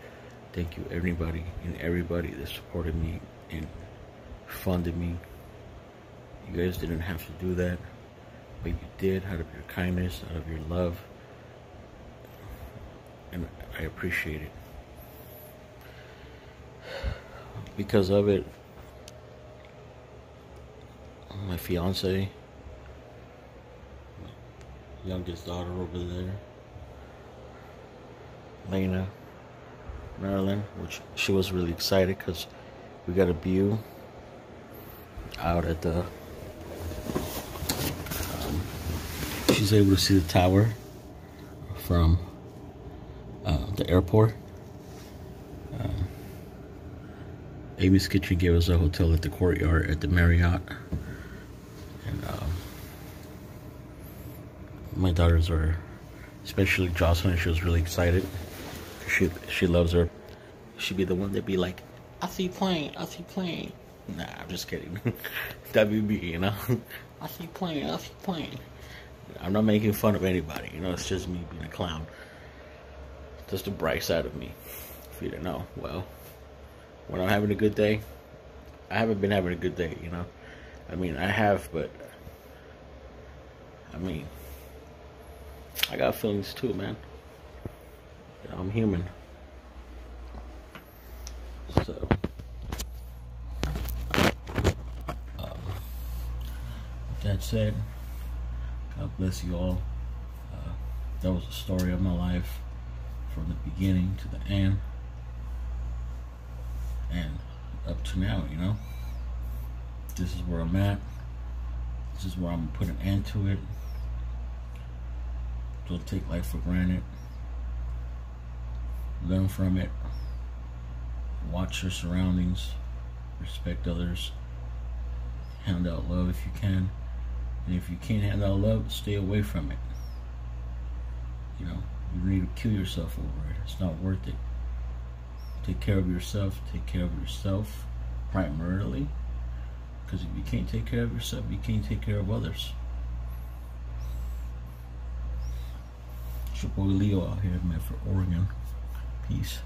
Thank you everybody and everybody that supported me and funded me. You guys didn't have to do that, but you did out of your kindness, out of your love I appreciate it. because of it. My fiance, youngest daughter over there, Lena, Marilyn, which she was really excited because we got a view out at the. Um, she's able to see the tower from airport. Um, Amy's Kitchen gave us a hotel at the courtyard at the Marriott. And um, my daughters are, especially Jocelyn, she was really excited. She she loves her. She'd be the one that be like, I see plane, I see plane. Nah, I'm just kidding. *laughs* WB, you know? *laughs* I see plane, I see plane. I'm not making fun of anybody, you know, it's just me being a clown. Just the bright side of me. If you didn't know, well, when I'm having a good day, I haven't been having a good day, you know? I mean, I have, but, I mean, I got feelings too, man. You know, I'm human. So, um, that said, God bless you all. Uh, that was the story of my life from the beginning to the end and up to now, you know. This is where I'm at. This is where I'm gonna put an end to it. Don't take life for granted. Learn from it. Watch your surroundings. Respect others. Hand out love if you can. And if you can't hand out love, stay away from it. You know, you need to kill yourself over it. It's not worth it. Take care of yourself. Take care of yourself primarily. Because if you can't take care of yourself, you can't take care of others. Boy Leo out here, man, for Oregon. Peace.